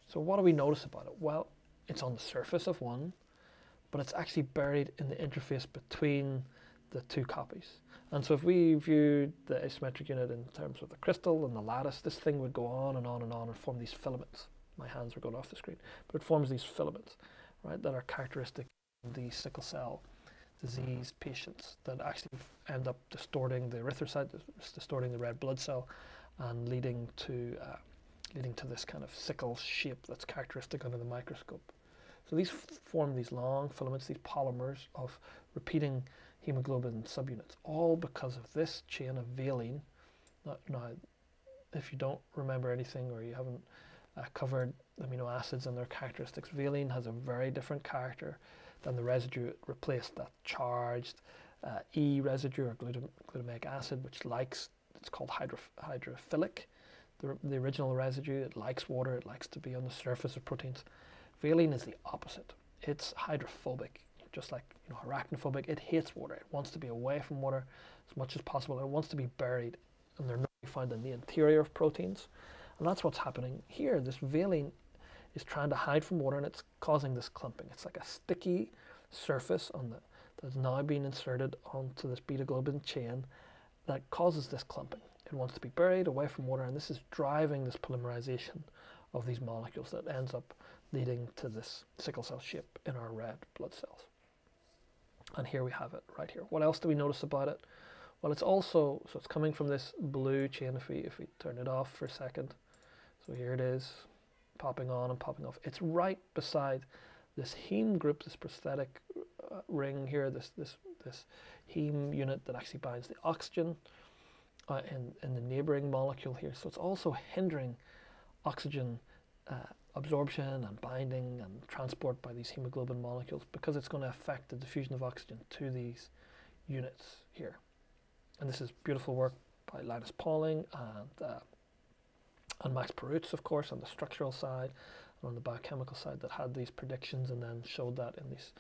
So what do we notice about it? Well, it's on the surface of one, but it's actually buried in the interface between the two copies. And so if we viewed the asymmetric unit in terms of the crystal and the lattice, this thing would go on and on and on and form these filaments. my hands are going off the screen, but it forms these filaments, right, that are characteristic the sickle cell disease patients that actually end up distorting the erythrocyte, distorting the red blood cell, and leading to uh, leading to this kind of sickle shape that's characteristic under the microscope. So these form these long filaments, these polymers of repeating hemoglobin subunits, all because of this chain of valine. Now, now if you don't remember anything or you haven't uh, covered amino acids and their characteristics, valine has a very different character than the residue replaced, that charged uh, E residue or glutam glutamic acid, which likes, it's called hydro hydrophilic. The, the original residue, it likes water, it likes to be on the surface of proteins. Valine is the opposite. It's hydrophobic, just like you know, arachnophobic. It hates water. It wants to be away from water as much as possible. It wants to be buried, and they're normally found in the interior of proteins. And that's what's happening here. This valine is trying to hide from water and it's causing this clumping. It's like a sticky surface on the, that's now being inserted onto this beta globin chain that causes this clumping. It wants to be buried away from water and this is driving this polymerization of these molecules that ends up leading to this sickle cell shape in our red blood cells. And here we have it right here. What else do we notice about it? Well, it's also, so it's coming from this blue chain if we, if we turn it off for a second. So here it is, popping on and popping off. It's right beside this heme group, this prosthetic uh, ring here, this, this, this heme unit that actually binds the oxygen uh, in, in the neighboring molecule here. So it's also hindering oxygen uh, absorption and binding and transport by these hemoglobin molecules because it's going to affect the diffusion of oxygen to these units here. And this is beautiful work by Linus Pauling and, uh, and Max Perutz, of course, on the structural side and on the biochemical side that had these predictions and then showed that in these,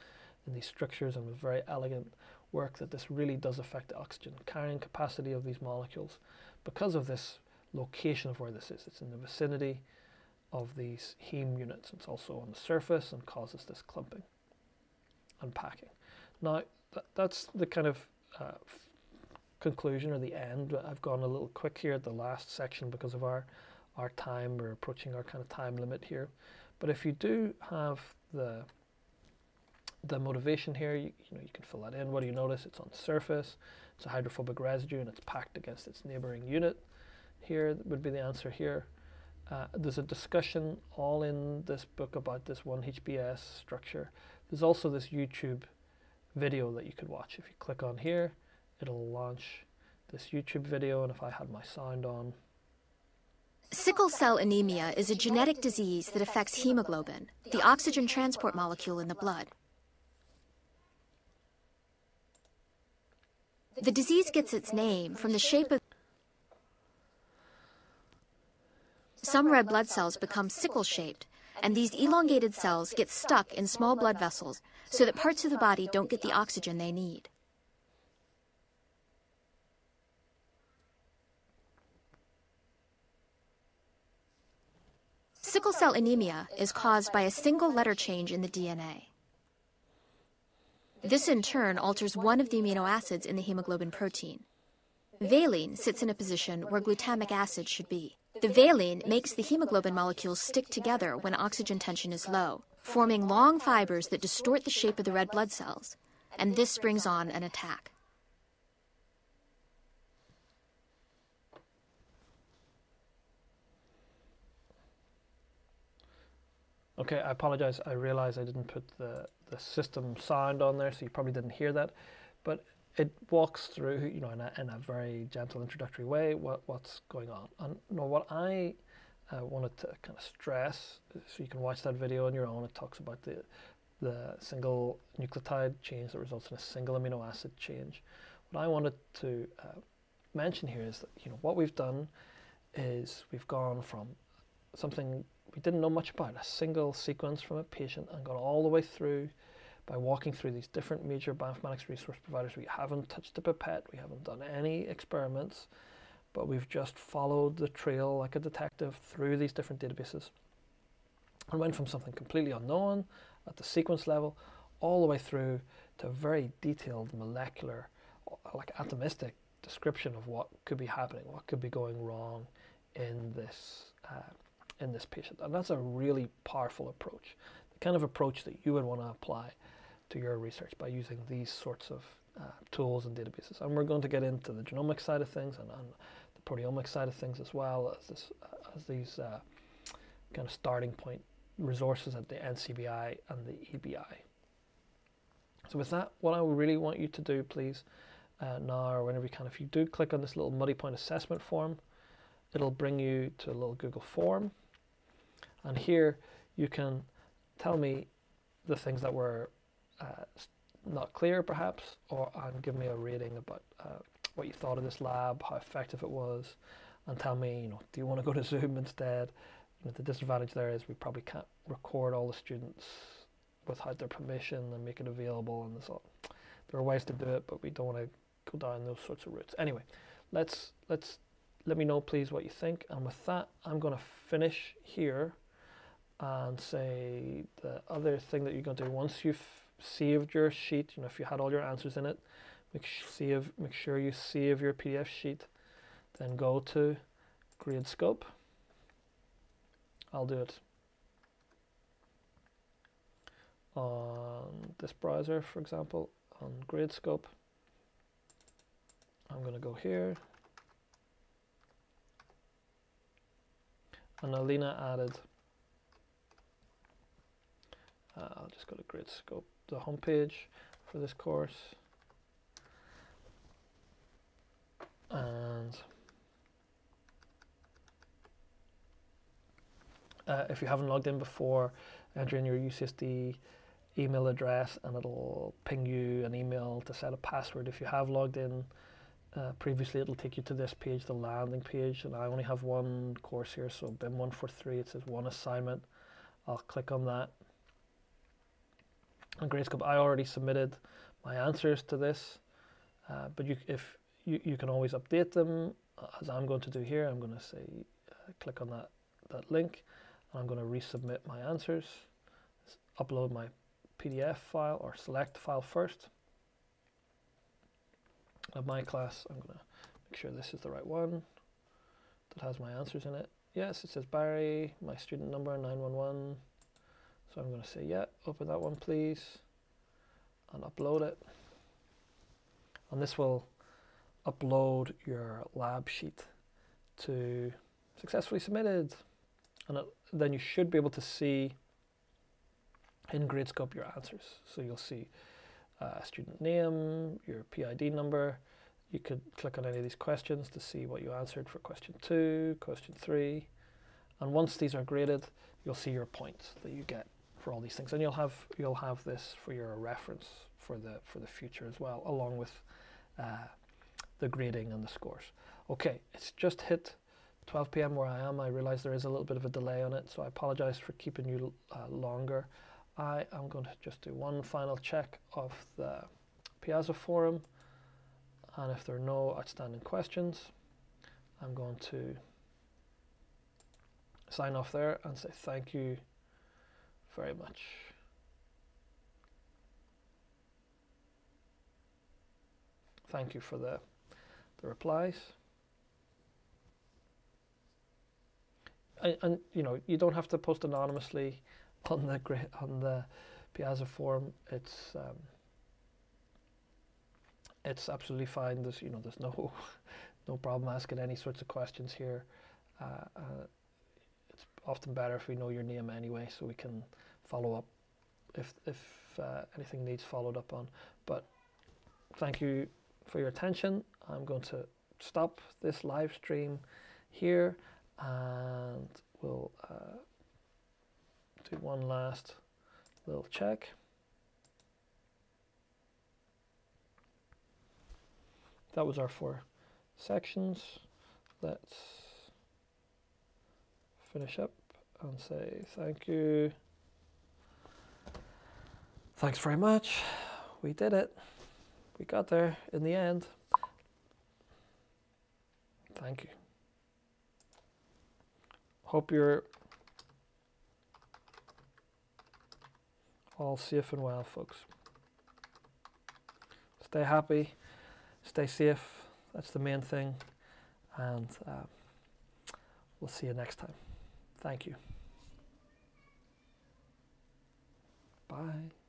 in these structures and with very elegant work that this really does affect the oxygen carrying capacity of these molecules because of this location of where this is. It's in the vicinity of these heme units. It's also on the surface and causes this clumping and packing. Now, th that's the kind of uh, conclusion or the end. I've gone a little quick here at the last section because of our, our time. We're approaching our kind of time limit here. But if you do have the the motivation here, you, you know, you can fill that in. What do you notice? It's on the surface. It's a hydrophobic residue and it's packed against its neighboring unit. Here would be the answer here. Uh, there's a discussion all in this book about this 1HBS structure. There's also this YouTube video that you could watch. If you click on here, it'll launch this YouTube video, and if I had my sound on. Sickle cell anemia is a genetic disease that affects hemoglobin, the oxygen transport molecule in the blood. The disease gets its name from the shape of Some red blood cells become sickle-shaped, and these elongated cells get stuck in small blood vessels so that parts of the body don't get the oxygen they need. Sickle cell anemia is caused by a single letter change in the DNA. This in turn alters one of the amino acids in the hemoglobin protein. Valine sits in a position where glutamic acid should be. The valine makes the hemoglobin molecules stick together when oxygen tension is low, forming long fibers that distort the shape of the red blood cells, and this brings on an attack. Okay, I apologize. I realize I didn't put the, the system sound on there, so you probably didn't hear that. But it walks through, you know, in a, in a very gentle introductory way what, what's going on. And you know, what I uh, wanted to kind of stress, so you can watch that video on your own. It talks about the the single nucleotide change that results in a single amino acid change. What I wanted to uh, mention here is that you know what we've done is we've gone from something we didn't know much about, a single sequence from a patient, and gone all the way through by walking through these different major bioinformatics resource providers. We haven't touched a pipette, we haven't done any experiments, but we've just followed the trail like a detective through these different databases and went from something completely unknown at the sequence level all the way through to a very detailed molecular, like atomistic description of what could be happening, what could be going wrong in this uh, in this patient. And that's a really powerful approach, the kind of approach that you would want to apply to your research by using these sorts of uh, tools and databases. And we're going to get into the genomic side of things and, and the proteomic side of things as well as, this, uh, as these uh, kind of starting point resources at the NCBI and the EBI. So with that, what I really want you to do, please, uh, now or whenever you can, if you do click on this little Muddy Point assessment form, it'll bring you to a little Google form. And here you can tell me the things that were uh, not clear perhaps, or and give me a rating about uh, what you thought of this lab, how effective it was, and tell me, you know, do you want to go to Zoom instead? You know, the disadvantage there is we probably can't record all the students without their permission and make it available and so there are ways to do it, but we don't want to go down those sorts of routes. Anyway, let's let's let me know please what you think, and with that, I'm going to finish here and say the other thing that you're going to do once you've saved your sheet, you know, if you had all your answers in it, make save make sure you save your PDF sheet, then go to Gradescope. I'll do it on this browser, for example, on Gradescope. I'm going to go here. And Alina added, uh, I'll just go to Gradescope, the homepage for this course. And uh, if you haven't logged in before, enter in your UCSD email address and it'll ping you an email to set a password. If you have logged in uh, previously, it'll take you to this page, the landing page, and I only have one course here, so BIMM 143, it says one assignment. I'll click on that. And Gradescope, I already submitted my answers to this, uh, but you, if you, you can always update them, uh, as I'm going to do here. I'm going to say, uh, click on that, that link, and I'm going to resubmit my answers, upload my PDF file or select file first. Of my class, I'm going to make sure this is the right one that has my answers in it. Yes, it says Barry, my student number 911. So I'm going to say, yeah, open that one please, and upload it. And this will upload your lab sheet to successfully submitted. And it, then you should be able to see in Gradescope your answers. So you'll see uh, student name, your PID number. You could click on any of these questions to see what you answered for question two, question three. And once these are graded, you'll see your points that you get for all these things. And you'll have you'll have this for your reference for the for the future as well, along with uh, the grading and the scores. Okay, it's just hit 12 p.m. where I am. I realize there is a little bit of a delay on it, so I apologize for keeping you uh, longer. I am going to just do one final check of the Piazza forum and if there are no outstanding questions I'm going to sign off there and say thank you very much. Thank you for the, the replies. And, and you know you don't have to post anonymously on the on the Piazza forum. It's um, it's absolutely fine. There's you know there's no no problem asking any sorts of questions here. Uh, uh, often better if we know your name anyway, so we can follow up if if uh, anything needs followed up on. But thank you for your attention. I'm going to stop this live stream here, and we'll uh, do one last little check. That was our four sections. Let's finish up and say thank you. Thanks very much. We did it. We got there in the end. Thank you. Hope you're all safe and well, folks. Stay happy, stay safe. That's the main thing. And uh, we'll see you next time. Thank you. Bye.